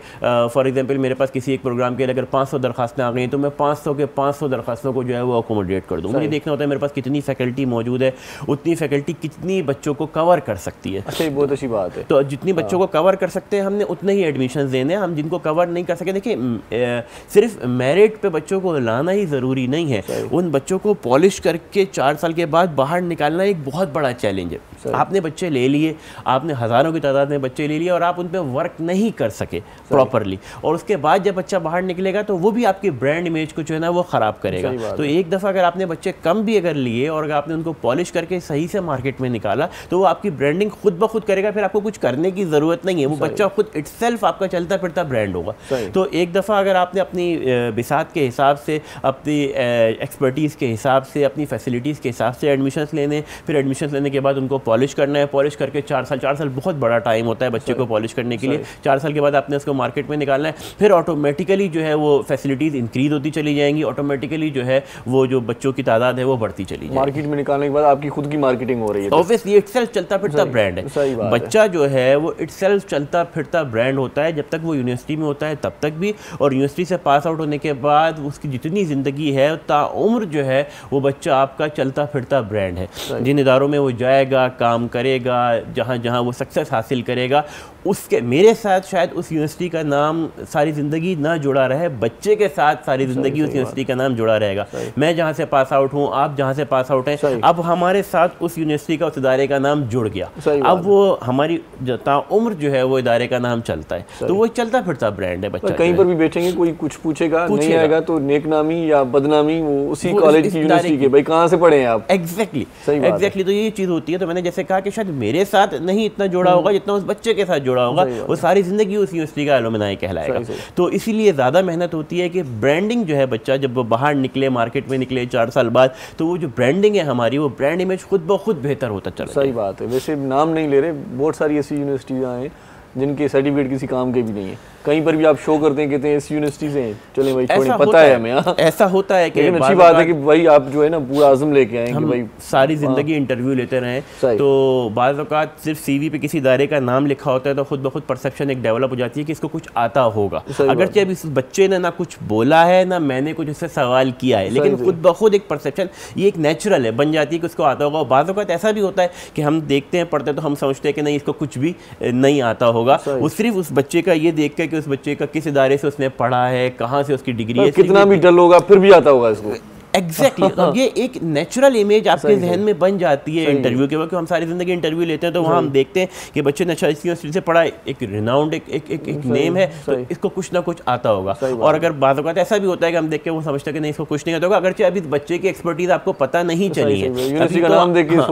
फॉर एग्जांपल मेरे पास किसी एक प्रोग्राम के लिए अगर 500 दरखास्तें आ गई हैं, तो मैं 500 के 500 दरखास्तों को जो है वो अकोमोडेट कर दूँ। मुझे देखना होता है मेरे पास कितनी फैकल्टी मौजूद है उतनी फैकल्टी कितनी बच्चों को कवर कर सकती है। अच्छा बहुत अच्छी बात है। तो जितनी बच्चों को कवर कर सकते हैं हमने उतने ही एडमिशन देने हैं। हम जिनको कवर नहीं कर सके देखिए सिर्फ़ मेरिट पे बच्चों को लाना ही ज़रूरी नहीं है। उन बच्चों को पॉलिश करके चार साल के बाद बाहर निकालना एक बहुत बड़ा चैलेंज है। आपने बच्चे ले लिए आपने हज़ारों की तादाद में बच्चे ले लिए और आप उन पर वर्क नहीं कर सके प्रॉपरली और उसके बाद जब बच्चा बाहर निकलेगा तो वो भी आपकी ब्रांड इमेज को जो है ना वो ख़राब करेगा। तो एक दफ़ा अगर आपने बच्चे कम भी अगर लिए और अगर आपने उनको पॉलिश करके सही से मार्केट में निकाला तो वो आपकी ब्रांडिंग खुद ब खुद करेगा फिर आपको कुछ करने की ज़रूरत नहीं है। वो बच्चा खुद इट्सेल्फ आपका चलता फिरता ब्रांड होगा। तो एक दफ़ा अगर आपने अपनी बिसात के हिसाब से अपनी एक्सपर्टीज़ के हिसाब से अपनी फैसिलिटीज़ के हिसाब से एडमिशन्स लेने फिर एडमिशन्स लेने के बाद उनको पॉलिश करना है। पॉलिश करके चार साल चार साल बहुत बड़ा टाइम होता है बच्चे को पॉलिश करने के लिए। चार साल के बाद आपने उसको मार्केट में निकालना है। फिर ऑटोमेटिकली जो है वो फैसिलिटीज़ इंक्रीज होती चली जाएँगी। ऑटोमेटिकली जो है वो जो बच्चों की तादाद है वो बढ़ती चली जाएगी। मार्केट में निकालने के बाद आपकी खुद की मार्केटिंग हो रही है। ऑब्वियसली इटसेल्फ चलता फिरता ब्रांड है। बच्चा जो है वो इटसेल्फ चलता फिरता ब्रांड होता है। जब तक वो यूनिवर्सिटी में होता है तब तक भी। और यूनिवर्सिटी से पास आउट होने के बाद उसकी जितनी ज़िंदगी है ताउम्र जो है वो बच्चा आपका चलता फिरता ब्रांड है। जिन इदारों में वो जाएगा काम करेगा जहाँ जहाँ वो सक्सेस हासिल करेगा। उसके मेरे साथ शायद उस यूनिवर्सिटी का नाम सारी ज़िंदगी ना जुड़ा रहे बच्चे के साथ सारी ज़िंदगी उस यूनिवर्सिटी का नाम जुड़ा रहेगा। मैं जहाँ से पास आउट हूँ आप जहाँ से पास आउट हैं अब हमारे साथ उस यूनिवर्सिटी का उस इदारे का नाम जुड़ गया। अब वो हमारी उम्र जो है वो इदारे का नाम चलता है। तो वो चलता फिरता ब्रांड है बच्चा कहीं पर भी बैठेंगे कोई कुछ पूछेगा नहीं आएगा तो नेकनामी या बदनामी वो उसी कॉलेज की यूनिवर्सिटी के। भाई कहाँ से पढ़े हैं आप? एग्जैक्टली एग्जैक्टली तो ये चीज़ होती है तो मैंने जैसे कहा कि शायद मेरे साथ नहीं इतना जुड़ा होगा जितना उस बच्चे के साथ जुड़ा होगा। सही बात वो सारी ज़िंदगी उस यूनिवर्सिटी का एलोमिनाई कहलाएगा सही, सही। तो इसीलिए ज़्यादा मेहनत होती है कि ब्रांडिंग जो है बच्चा जब वो बाहर निकले मार्केट में निकले चार साल बाद तो वो जो ब्रांडिंग है हमारी वो ब्रांड इमेज खुद ब खुद बेहतर होता चला सही बात है वैसे नाम नहीं ले रहे बहुत सारी ऐसी यूनिवर्सिटियाँ हैं जिनके सर्टिफिकेट किसी काम के भी नहीं है कहीं पर भी आप शो करते हैं कहते हैं इस यूनिवर्सिटी से हैं। चलें भाई छोड़ें पता है हमें हाँ। ऐसा होता है कि लेकिन अच्छी बात है कि भाई आप जो है ना पूरा आज़म लेके आए कि भाई सारी ज़िंदगी इंटरव्यू लेते रहे। तो बाज़ अवत सिर्फ़ सीवी पे किसी दायरे का नाम लिखा होता है तो खुद ब खुद परसेप्शन एक डेवलप हो जाती है कि इसको कुछ आता होगा। अगरचे अब इस बच्चे ने ना कुछ बोला है ना मैंने कुछ उससे सवाल किया है। लेकिन खुद ब खुद एक परसेप्शन ये एक नेचुरल है बन जाती है कि उसको आता होगा। और बाज़ अवत ऐसा भी होता है कि हम देखते हैं पढ़ते हैं तो हम समझते हैं कि नहीं इसको कुछ भी नहीं आता होगा। वो सिर्फ़ उस बच्चे का ये देख कर कि उस बच्चे का किस इदारे से उसने पढ़ा है कहाँ से उसकी डिग्री है कितना भी डल होगा फिर भी आता होगा इसको। Exactly exactly. अब ये एक नेचुरल इमेज आपके जहन में बन जाती है इंटरव्यू के वक्त हम सारी ज़िंदगी इंटरव्यू लेते हैं तो वहाँ हम देखते हैं कि बच्चे ने अच्छा इस यूनिवर्सिटी से पढ़ा एक रिनाउंड एक एक एक, एक नेम है तो इसको कुछ ना कुछ आता होगा। और अगर बात होगा ऐसा भी होता है कि हम देख के वो समझते हैं कि नहीं इसको कुछ नहीं आता होगा अगरचे अभी बच्चे की एक्सपर्टीज आपको पता नहीं चली है। का तो- के हाँ,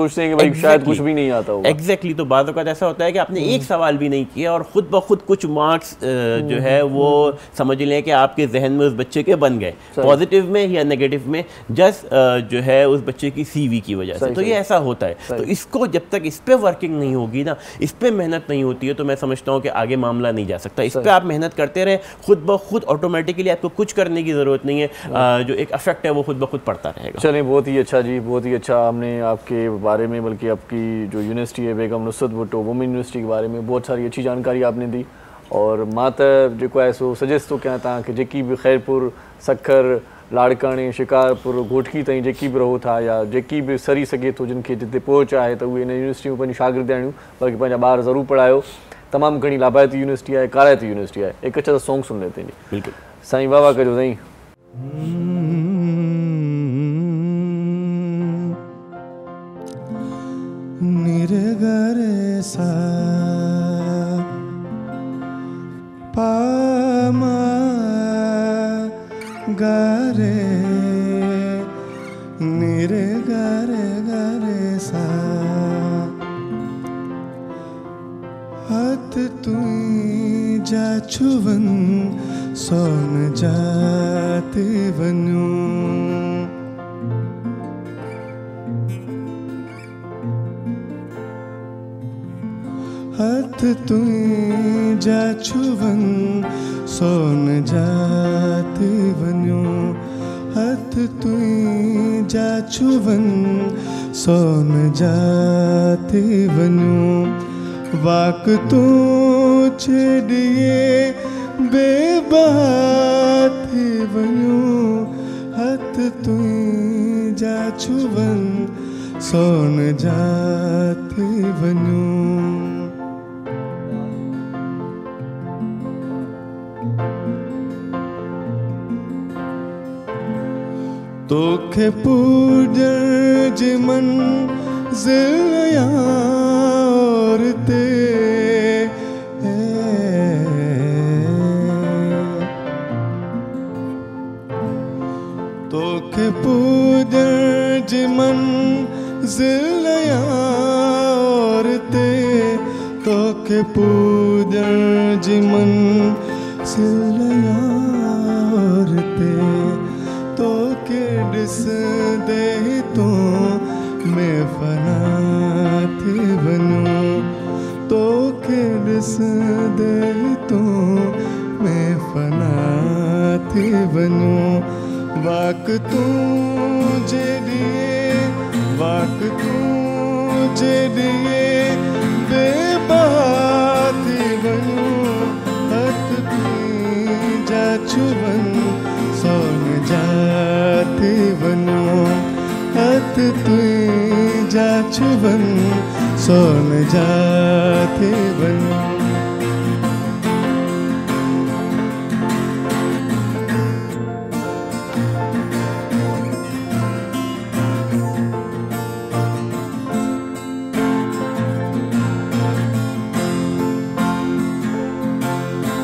हैं. कुछ भी नहीं आता होगा। एग्जैक्टली तो बाद ऐसा होता है कि आपने एक सवाल भी नहीं किया और खुद ब खुद कुछ मार्क्स जो है वो समझ लें कि आपके जहन में उस बच्चे के बन गए। पॉजिटिव में या नेगेटिव में जस्ट जो है उस बच्चे की सीवी की वजह से। तो ये ऐसा होता है। तो इसको जब तक इस पे वर्किंग नहीं होगी ना इस पे मेहनत नहीं होती है तो मैं समझता हूँ कि आगे मामला नहीं जा सकता। इस पे आप मेहनत करते रहें खुद ब खुद ऑटोमेटिकली आपको कुछ करने की ज़रूरत नहीं है। जो एक अफेक्ट है वो खुद ब खुद पड़ता रहेगा। चलें बहुत ही अच्छा जी बहुत ही अच्छा हमने आपके बारे में बल्कि आपकी जो यूनिवर्सिटी है बेगम नुसरत भुट्टो वुमेन यूनिवर्सिटी के बारे में बहुत सारी अच्छी जानकारी आपने दी। और माँ त जेको आहे सो सजेस्ट थो कयां तव्हांखे जेकी बि ख़ैरपुर सखर लाड़काणे शिकारपुर घोटकी ताईं जेकी बि रहो था या जेकी बि सरी सघे थो जिन खे जिते पहुच आहे त उहे इन यूनिवर्सिटी में पंहिंजी शागिर्द आणियूं बल्कि पंहिंजा ॿार ज़रूरु पढ़ायो। तमामु घणी लाभायती यूनिवर्सिटी आहे कारायती यूनिवर्सिटी आहे। हिकु अच्छा सॉन्ग सुन लेते हैं बिल्कुल। साईं बाबा कजो साईं। निरगरे सा पामा गरे निरगरे गे सा। हाथ तुई जा छुवन सोन जाते वनू हाथ तुई जा छुवन, सोन जाते वञो हथ तुई जा छुवन, सोन जाते वञो वाक तू छेड़िए बेबाथे वञो हथ तुई जा छुवन, सोन जाते वञो तोखे पूजन जे मन ज़ियार ते तोखे पूजन जे मन ज़ियार तोखे तोखे ॾिसंदे तो मैं फना थी वञो तोखे ॾिसंदे तो मैं फना थी वञो वाक तूं जॾहिं वाक तूं जॾहिं बेबाह थी वञो हथ जा छुवन सोन जाते वनो हथ तुझा छुवन सोन जाते वनो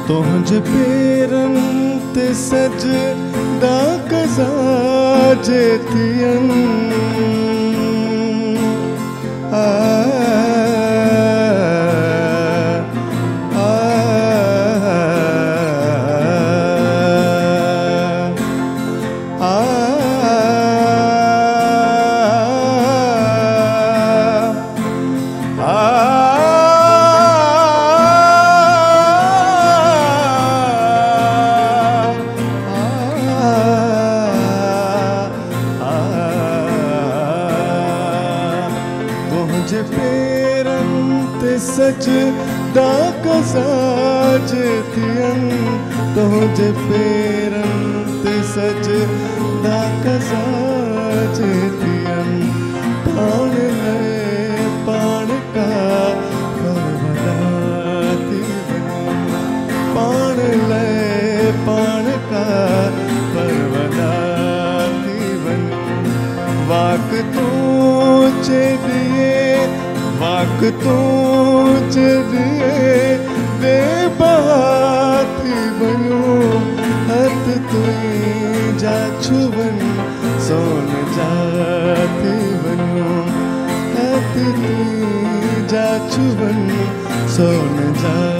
तुंहिंजे पेरनि ते सज चे तूं चेॾिए वाक तूं चेॾिए बेबहा थी वञो हथ तुंहिंजा छुवनि सोन जा थी वञो हथ तुंहिंजा छुवनि सोन जा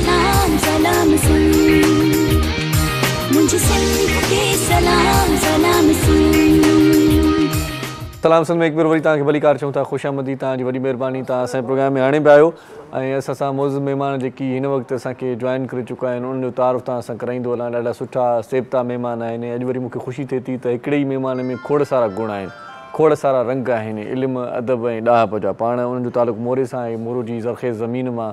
सलाम सलाम सुन। मुझे सिंध के सलाम सलाम सुन। सलाम सिंध में हिकु भेरो वरी तव्हांखे भली कार चऊं था, ख़ुशि आमदी तव्हांजी वॾी में हाणे बि आयो। ऐं असां सां मौज़ महिमान जेकी हिन वक़्तु असांखे जॉइन करे चुका आहिनि उन्हनि जो तारीफ़ तव्हां सां कराईंदो सेबता महिमान आहिनि। अॼु वरी मूंखे ख़ुशी थिए थी त हिकिड़े ई महिमान में खोड़ सारा गुण आहिनि। खोड़ सारा रंग आहिनि, इल्मु, अदब ऐं ॾाहप जा पाण उन्हनि जो मोरे सां आहे, मोरो जी ज़मीन माँ।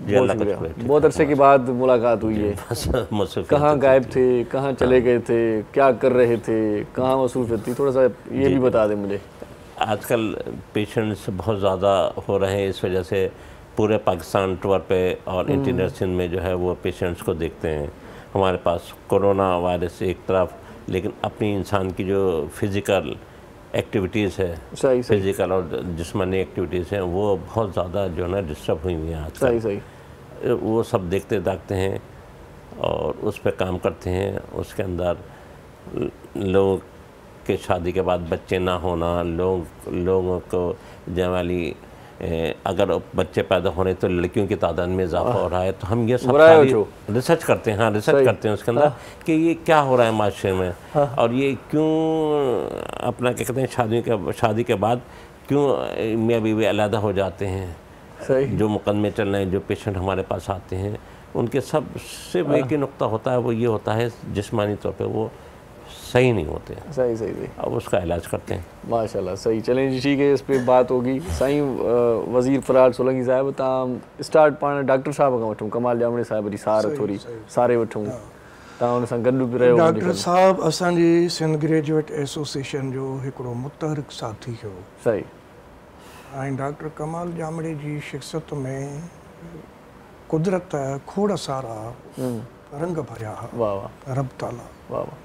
बहुत अरसे के बाद मुलाकात हुई है कहाँ गायब थे कहाँ चले गए थे क्या कर रहे थे कहाँ मसरूफियत थी? थोड़ा सा ये भी बता दें मुझे। आजकल पेशेंट्स बहुत ज़्यादा हो रहे हैं इस वजह से पूरे पाकिस्तान टूर पे और इंटीरियर सिंध में जो है वो पेशेंट्स को देखते हैं। हमारे पास कोरोना वायरस एक तरफ़ लेकिन अपनी इंसान की जो फ़िज़िकल एक्टिविटीज़ है सही सही। फ़िज़िकल और जिसमानी एक्टिविटीज़ हैं वो बहुत ज़्यादा जो है ना डिस्टर्ब हुई हुई हैं आज सही सही। वो सब देखते दाखते हैं और उस पर काम करते हैं उसके अंदर लोग के शादी के बाद बच्चे ना होना लोग लोगों को जवाली अगर बच्चे पैदा हो रहे हैं तो लड़कियों की तादाद में इजाफा हो रहा है तो हम ये सब। रिसर्च करते हैं हाँ रिसर्च करते हैं उसके अंदर कि ये क्या हो रहा है माशरे में और ये क्यों अपना क्या कहते हैं शादी के शादी के बाद क्यों मियाँ बीवी अलहदा हो जाते हैं? सही। जो मुकदमे चल रहे हैं जो पेशेंट हमारे पास आते हैं उनके सब सिर्फ़ एक ही नुक्ता होता है वो ये होता है जिसमानी तौर पर वो सही नहीं होते हैं। सही सही सही। अब उसका इलाज करते हैं। माशाल्लाह सही। चलें जी ठीक है इस पे बात होगी। साईं वज़ीर फरार सोलंकी साहिब तव्हां स्टार्ट पाण डॉक्टर साहब खां वठूं कमाल जामणे साहिब जी सार थोरी सारे वठूं। तव्हां हुन सां गॾु बि रहियो डॉक्टर साहब असांजी सिंध ग्रेजुएट एसोसिएशन जो हिकिड़ो मुतहरिक साथी हो। सही। ऐं डॉक्टर कमाल जामड़े जी शिक्षत में कुदरत खोड़ सारा रंग भरिया वाह वाह। रब ताला वाह वाह।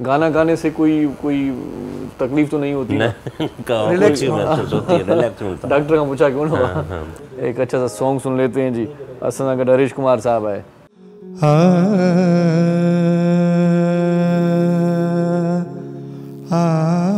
गाना गाने से कोई कोई तकलीफ़ तो नहीं होती रिलैक्स है डॉक्टर का पूछा क्यों ना एक अच्छा सा सॉन्ग सुन लेते हैं जी। असा का हरीश कुमार साहब आहे मुझे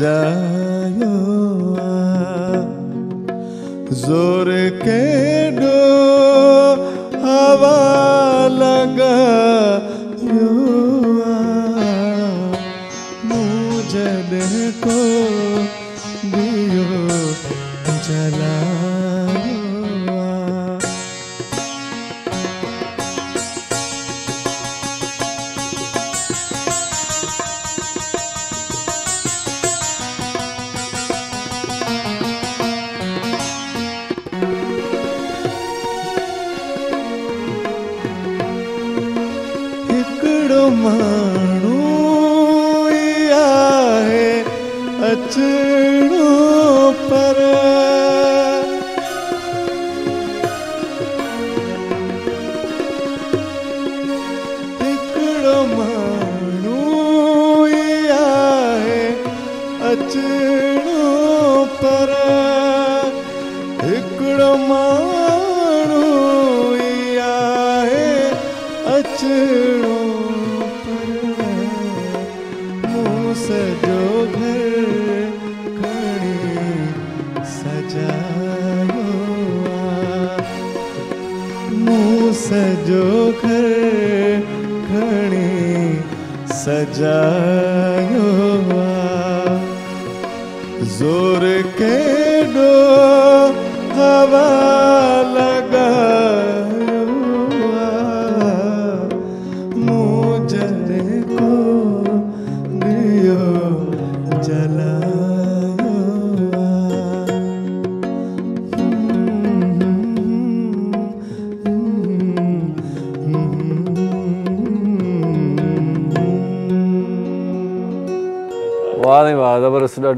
जा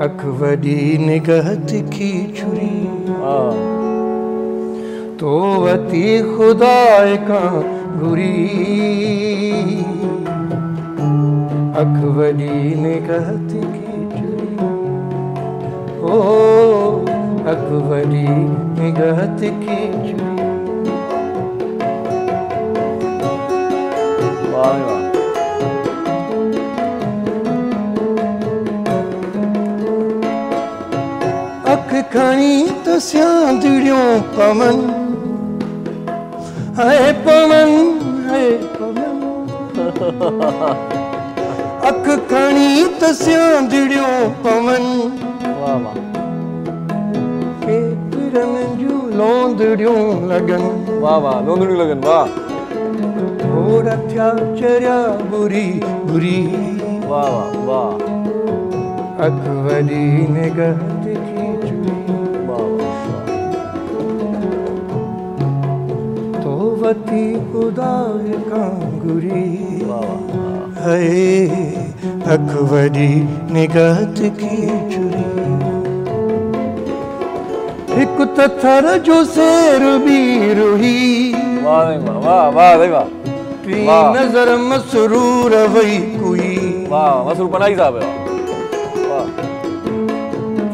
अख निगहत की छुरी। तो वती खुदा खां घुरी। अख वॾी निगह तिखी छुरी। ओ अख निगहत की छुरी। वाह वाह। खणी त सियांदड़ियूं पवन है पवन है पवन। अख खणी त सियांदड़ियूं पवन वाह वाह। केतिरनि जूं लोंदड़ियूं लॻनि वाह वाह लोंदड़ियूं लॻनि वाह। थोर थिया चरिया बुरी बुरी। वाह वाह वाह। अख वॾी निगह वती खुदा खां घुरी वाह है अख वॾी निगह छुरी हिकु त थर जो सेर बि रुही वाह वाह वाह वाह नहीं वाह। टी वाह। नज़र मसरूर वई कुई। वाह मसरूर पनाही साहब वाह।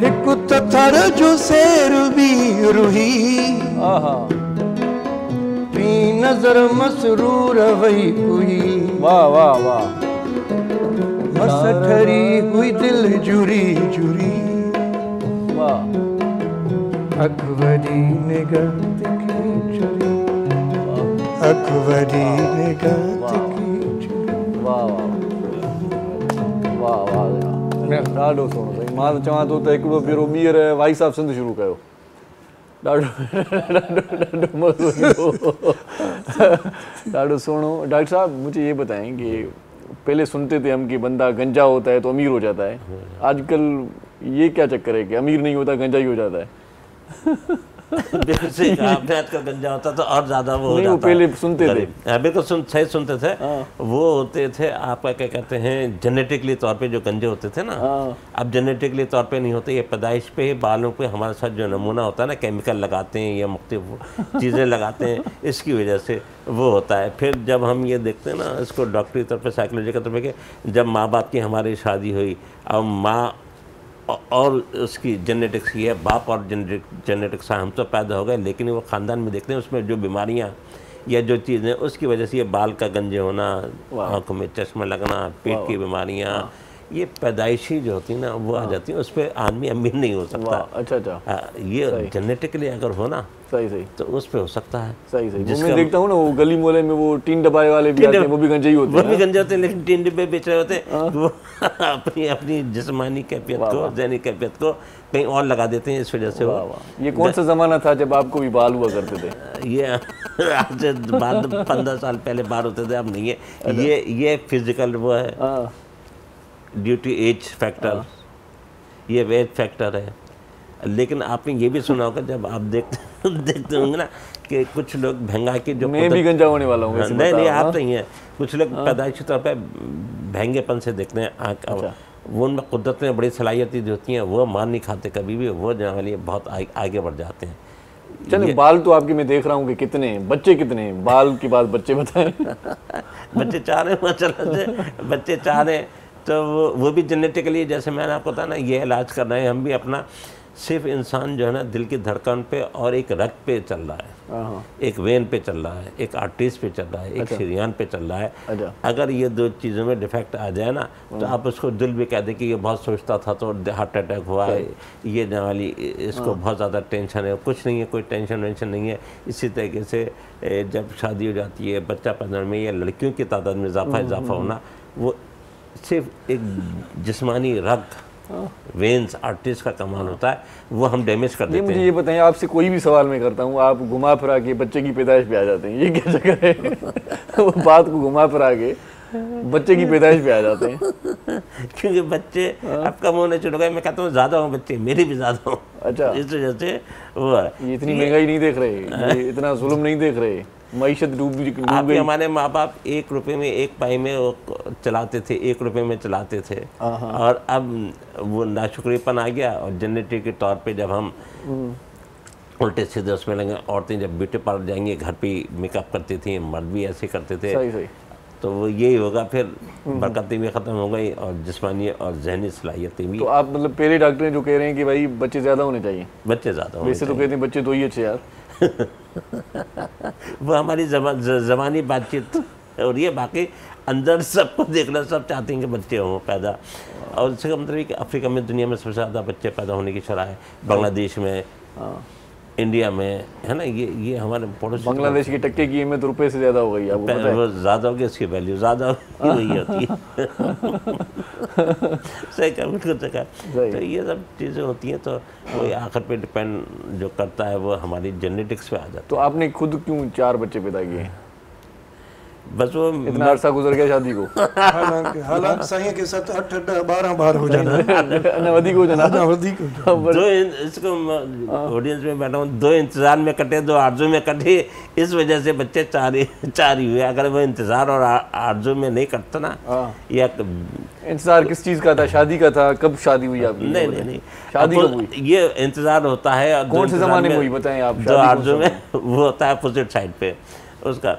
हिकु त थर जो सेर बि रुही हा हा टी नज़र मसरूर वई हुई। वाह वाह वाह। मस ठरी हुई दिल जुरी जुरी। वाह। अकबरी निगाह की अकबरी निगाह की चुरी। वाह वाह। वाह वाह। ॾाढो सुहिणो साईं माँ त चवां थो त हिकिड़ो भेरो ॿीहर भाई साहब सिंध शुरू कयो। ॾाढो ॾाढो डॉक्टर साहब, मुझे ये बताएँ कि पहले सुनते थे हम कि बंदा गंजा होता है तो अमीर हो जाता है। आजकल ये क्या चक्कर है कि अमीर नहीं होता, गंजा ही हो जाता है। आपने आजकल गंजा होता तो और ज़्यादा वो हो जाता पहले सुनते थे। हाँ, बिल्कुल सुन सही सुनते थे। वो होते थे आपका क्या कहते हैं जेनेटिकली तौर पे जो गंजे होते थे ना अब जेनेटिकली तौर पे नहीं होते ये पैदाइश पे ही बालों पे हमारे साथ जो नमूना होता है ना केमिकल लगाते हैं या मुख्तलिफ़ चीज़ें लगाते हैं इसकी वजह से वो होता है। फिर जब हम ये देखते हैं ना इसको डॉक्टरी तौर पे साइकोलॉजी के तौर पे कि जब माँ बाप की हमारी शादी हुई अब माँ और उसकी जेनेटिक्स ये है बाप और जेनेटिक जेनेटिक्स हम तो पैदा हो गए लेकिन वो ख़ानदान में देखते हैं उसमें जो बीमारियाँ या जो चीज़ें उसकी वजह से ये बाल का गंजे होना आँखों में चश्मा लगना पेट की बीमारियाँ ये पैदाइशी जो होती है ना वो आ जाती है उस पर आदमी अमीर नहीं हो सकता। अच्छा अच्छा। हाँ, ये जेनेटिकली अगर हो ना सही सही। तो उस पर हो सकता है। सही सही। मैं देखता हूँ ना वो गली मोहल्ले में वो टीन डबाए वाले भी आते हैं वो भी गंजे ही होते हैं। वो भी गंजे होते हैं लेकिन टीन डिब्बे बेच रहे होते हैं। वो अपनी अपनी जिस्मानी कैफियत को जहनी कैफियत को कहीं और लगा देते हैं इस वजह से ये कौन सा जमाना था जब आपको भी बाल हुआ करते थे? ये आज बाद पंद्रह साल पहले बार होते थे अब नहीं है। ये ये फ़िज़िकल वो है। हाँ। ड्यू टू एज फैक्टर ये वेज फैक्टर है। लेकिन आपने ये भी सुना होगा जब आप देखते देखते होंगे ना कि कुछ लोग भंगा की जो मैं भी गंजा होने वाला हूँ हाँ, नहीं नहीं आप नहीं है। कुछ लोग पैदाइशी तौर पर भैंगे से देखते हैं आँख अच्छा। वो उनमें कुदरत में बड़ी सलाहियतें जो होती हैं वो मार नहीं खाते कभी भी वो जो वाली बहुत आगे, आगे बढ़ जाते हैं। हूँ। चलिए बाल तो आपके मैं देख रहा हूँ कि कितने हैं बच्चे कितने हैं? बाल की बात बच्चे बताएँ। बच्चे चाह रहे हैं बच्चे चाह रहे हैं। तो वो भी जेनेटिकली जैसे मैंने आपको बताया ना ये इलाज कर रहे हैं। हम भी अपना सिर्फ़ इंसान जो है ना दिल की धड़कन पे और एक रक्त पे चल रहा है। एक वेन पे चल रहा है एक आर्टिस पे चल रहा है एक शरियान पे चल रहा है। अच्छा। अगर ये दो चीज़ों में डिफेक्ट आ जाए ना तो आप उसको दिल भी कह दें कि ये बहुत सोचता था तो हार्ट अटैक हुआ है ये वाली इसको बहुत ज़्यादा टेंशन है कुछ नहीं है कोई टेंशन वेंशन नहीं है। इसी तरीके से जब शादी हो जाती है बच्चा पैदा में या लड़कियों की तादाद में इजाफा इजाफा होना वो सिर्फ़ एक जिस्मानी रग वेन्स आर्टिस्ट का कमाल होता है वो हम डैमेज कर देते मुझे ये बताएँ आपसे कोई भी सवाल मैं करता हूँ आप घुमा फिरा के बच्चे की पैदाइश पे आ जाते हैं ये क्या चक्कर है? वो बात को घुमा फिरा के बच्चे की पैदाइश पे आ जाते हैं। क्योंकि बच्चे अब कम होने शुरू हो गए मैं कहता हूँ ज़्यादा हूँ बच्चे मेरे भी ज़्यादा हो। अच्छा। इस वजह से वो इतनी महँगाई नहीं देख रहे इतना जुल्म नहीं देख रहे। मीशत डूब गई हमारे माँ बाप एक रुपए में एक पाई में चलाते थे एक रुपए में चलाते थे। और अब वो नाशुक्रीपन आ गया और जेनेटिक के तौर पे जब हम उल्टे सीधे उसमें लगे औरतें जब ब्यूटी पार्लर जाएँगी घर पे मेकअप करती थी मर्द भी ऐसे करते थे। सही सही। तो वो यही होगा फिर बरकतें भी ख़त्म हो गई और जिसमानी और जहनी सलाहियतें भी। तो आप मतलब पहले डॉक्टर जो कह रहे हैं कि भाई बच्चे ज़्यादा होने चाहिए। बच्चे ज़्यादा वैसे तो कहते हैं बच्चे दो ही अच्छे यार। वो हमारी जबा, जबानी बातचीत और ये बाकी अंदर सबको देखना सब चाहते हैं कि बच्चे हों पैदा। और इसका मतलब कि अफ्रीका में दुनिया में सबसे ज़्यादा बच्चे पैदा होने की शराह है। बांग्लादेश में? इंडिया में है ना ये ये हमारे पड़ोस बांग्लादेश की टक्के की कीमत रुपए से ज़्यादा हो गई आपको पता है वो ज़्यादा गई इसकी वैल्यू ज़्यादा होती है। सही कहा बिल्कुल सही तो ये सब चीज़ें होती हैं तो वही आखिर पे डिपेंड जो करता है वो हमारी जेनेटिक्स पे आ जाता है। तो आपने खुद क्यों चार बच्चे पैदा किए? है बस वो इतना अरसा गुजर गया शादी को। हालाँकि हालाँकि साईं के सत अठ ॾह ॿारहं ॿार हुजनि अञा वधीक हुजनि अञा वधीक हुजनि दो इन- इसको ऑडियंस में बैठा हूँ दो इंतज़ार में कटे दो आरज़ू में कटे। इस वजह से बच्चे चार ही चार ही हुए। अगर वो इंतज़ार और आरज़ू में नहीं कटता ना या इंतज़ार किस चीज़ का था? शादी का था? कब शादी हुई आपकी? नहीं नहीं नहीं। शादी कब हुई? ये इंतज़ार होता है कौन से जमाने में में- हुई बताएँ आप, दो आरज़ू में वो होता है अपोजिट साइड पे उसका।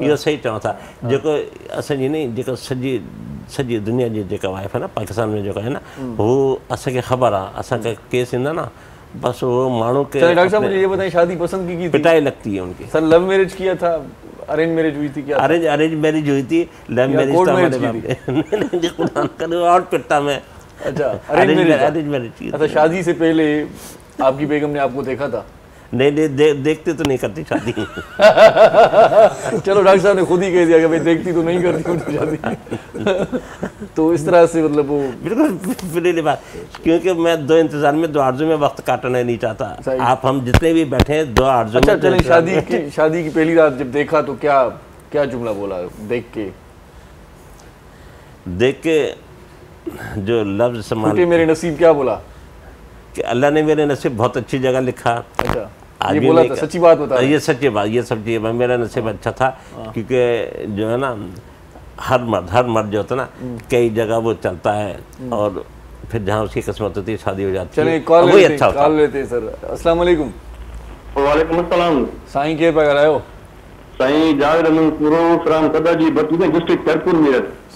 इहो सही चऊं था। जेको असांजी न जेको सॼी सॼी दुनिया जी जेका वाइफ आहे न पाकिस्तान में जेको आहे न हू असांखे ख़बर आहे असांखे केस ईंदा न बसि चलिए डॉक्टर साहब मुझे ये बताएँ शादी पसंद की की पिटाई लगती है उनकी। सर लव मैरिज किया था अरेंज मैरिज हुई थी क्या? अरेंज अरेंज मैरिज हुई थी लव मैरिज करे और पिट्टा में। अच्छा अरेंज मैरिज अरेंज मैरिज की अच्छा शादी से पहले आपकी बेगम ने आपको देखा था? नहीं नहीं दे, देखते तो नहीं करती शादी। चलो डॉक्टर साहब ने खुद ही कह दिया कि भाई देखती तो नहीं करती तो शादी। तो इस तरह से मतलब वो बिल्कुल फ्रीली बात क्योंकि मैं दो इंतज़ार में दो आरज़ू में वक्त काटना नहीं चाहता। आप हम जितने भी बैठे हैं दो आरज़ू अच्छा में दो शादी की शादी की पहली रात जब देखा तो क्या क्या जुमला बोला देख के? देख के जो लफ्ज संभाल मेरे नसीब क्या बोला? कि अल्लाह ने मेरे नसीब बहुत अच्छी जगह लिखा। अच्छा। आज ये बोला था सच्ची बात बता ये सच्ची बात ये सच्ची बात मेरा नसीब अच्छा था क्योंकि जो है ना हर मर्द हर मर्द जो होता है ना कई जगह वो चलता है और फिर जहाँ उसकी किस्मत होती है शादी हो जाती है। कॉल वही अच्छा होता कॉल है। लेते हैं सर। अस्सलाम वालेकुम। वालेकुम अस्सलाम। साईं केर पिया ॻाल्हायो साईं जावेद अहमद पूरो फ्राम कदाजी बतूने डिस्ट्रिक्ट कैरपुर मेरठ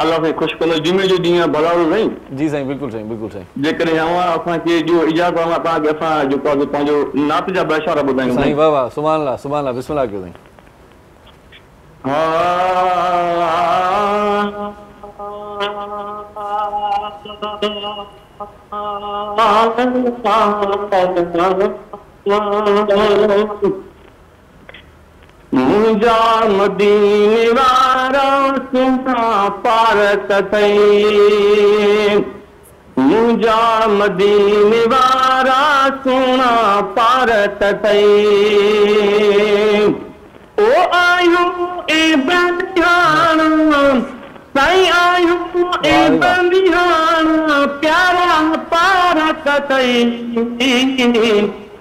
अलाह साईं ख़ुशि कंदो जुमे जो ॾींहुं आहे भलारो साईं जी साईं बिल्कुलु साईं बिल्कुलु साईं जेकॾहिं अवां असांखे जो इजाज़त आहे तव्हांखे असां जेको आहे पंहिंजो नात जा ॿुधायूं साईं साईं वाह वाह सुभाणे अलाह सुभाणे अलाह बिस्मिल्लाह कयो साईं मुंहिंजा मदीने वारा सुना पारत अथई मुंहिंजा मदीने वारा सुना पारत अथई ओ आयूं ए बंदियान साईं आयूं ए वाह, वाह। बंदियान प्यारा पारत अथई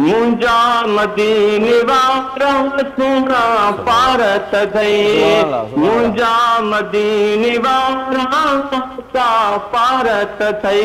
मुंहिंजा मदीन वारा तूरा पारत सई मुंहिंजा मदीन वारा पारत अथई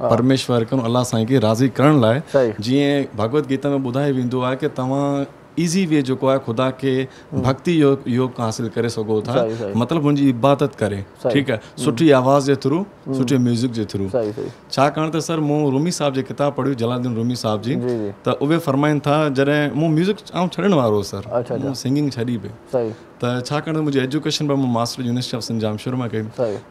परमेश्वर कयूं अलाह साईं खे राज़ी करण लाइ। जीअं भगवत गीता में ॿुधायो वेंदो आहे की तव्हां ईज़ी वे जेको आहे ख़ुदा खे भक्ति योग योग हासिल करे सघो था। मतिलबु हुनजी इबादत करे। ठीकु आहे? सुठी आवाज़ जे थ्रू सुठे म्यूज़िक जे थ्रू। छाकाणि त सर मूं रूमी साहब जी किताब पढ़ी जलालुद्दीन रूमी साहब जी। त उहे फरमाइनि था जॾहिं मूं म्यूज़िक आउं छॾण वारो सर। अच्छा, अच्छा। सिंगिंग छॾी पई। त छाकाणि त मुंहिंजी एजुकेशन मूं master university of Sindh Jamshoro माँ कई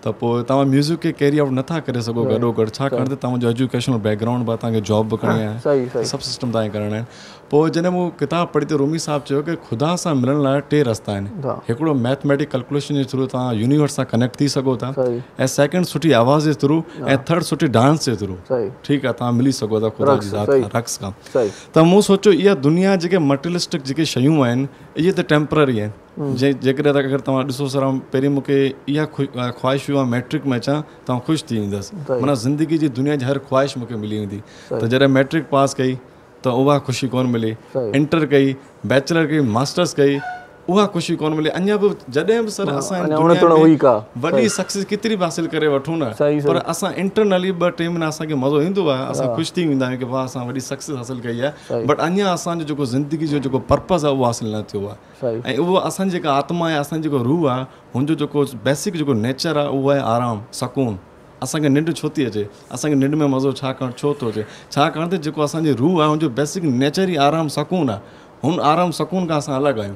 त पोइ तव्हां म्यूज़िक खे कैरी आउट नथा करे सघो गॾोगॾु छाकाणि त तव्हांजो एजुकेशनल बैकग्राउंड बि तव्हांखे जॉब बि करणी आहे। सभु सिस्टम तव्हांखे करणा आहिनि। पोइ जॾहिं मूं किताब पढ़ी त रूमी साहब चयो की ख़ुदा सां मिलण लाइ टे रस्ता आहिनि। हिकिड़ो मैथमेटिक कैलकुलेशन जे थ्रू तव्हां यूनिवर्स सां कनेक्ट थी सघो था। ऐं सेकंड सुठी आवाज़ जे थ्रू ऐं थर्ड सुठी डांस जे थ्रू ठीकु आहे तव्हां मिली सघो था ख़ुदा जी ज़ात रक़्स खां त मूं सोचियो इहा दुनिया जेके मटेरियलिस्टिक जेके शयूं आहिनि इहे त टेम्पररी आहिनि। जे जेकॾहिं त अगरि तव्हां ॾिसो सर पहिरीं मूंखे इहा ख़्वाहिश हुआ मैट्रिक में अचां तव्हां ख़ुशि थी वेंदसि। माना ज़िंदगी जी दुनिया जी हर ख़्वाहिश मूंखे मिली वेंदी। त जॾहिं मैट्रिक पास कई त उहा ख़ुशी कोन मिली। इंटर कई बैचलर कई मास्टर्स कई उहा ख़ुशी कोन मिली? अञा बि जॾहिं बि सर असां का। वॾी सक्सेस केतिरी बि हासिल करे वठूं न। पर असां इंटरनली ॿ टे महीना असांखे मज़ो ईंदो आहे असां ख़ुशि थी वेंदा आहियूं की वाह असां वॾी सक्सेस हासिल कई आहे। सही। बट अञा असांजो जेको ज़िंदगी जो जेको पर्पज़ आहे उहो हासिल न थियो आहे। ऐं उहो असांजी जेका आत्मा आहे असांजो जेको रूह आहे हुनजो जेको बेसिक जेको नेचर आहे उहो आहे आराम सकून। असांखे निंड छो थी अचे? असांखे निंड में मज़ो छाकाणि छो थो अचे? छाकाणि त जेको असांजी रूह आहे हुनजो बेसिक नेचर ई आराम सकून आहे। हुन आराम सकून खां असां अलॻि आहियूं।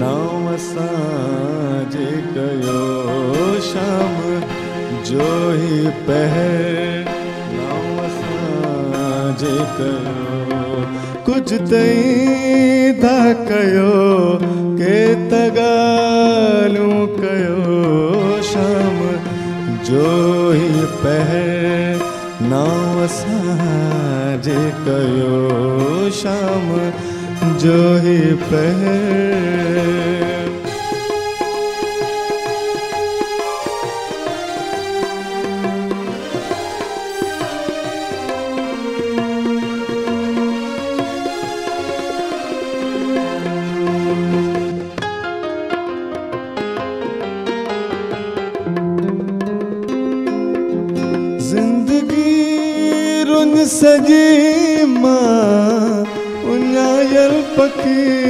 नाव असांजे कयो शाम, जो ही पहर नाव असांजे कयो। कुझु तई दा कयो, के त ॻाल्हियूं कयो शाम, जो ही पहर नाव असांजे कयो शाम। जो ही पहर उञायल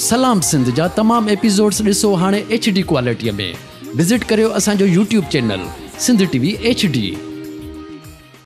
सलाम सिंध जा तमाम एपिसोड्स ॾिसो हाने एच डी में। विज़िट करियो असांजो YouTube channel Sindh TV H D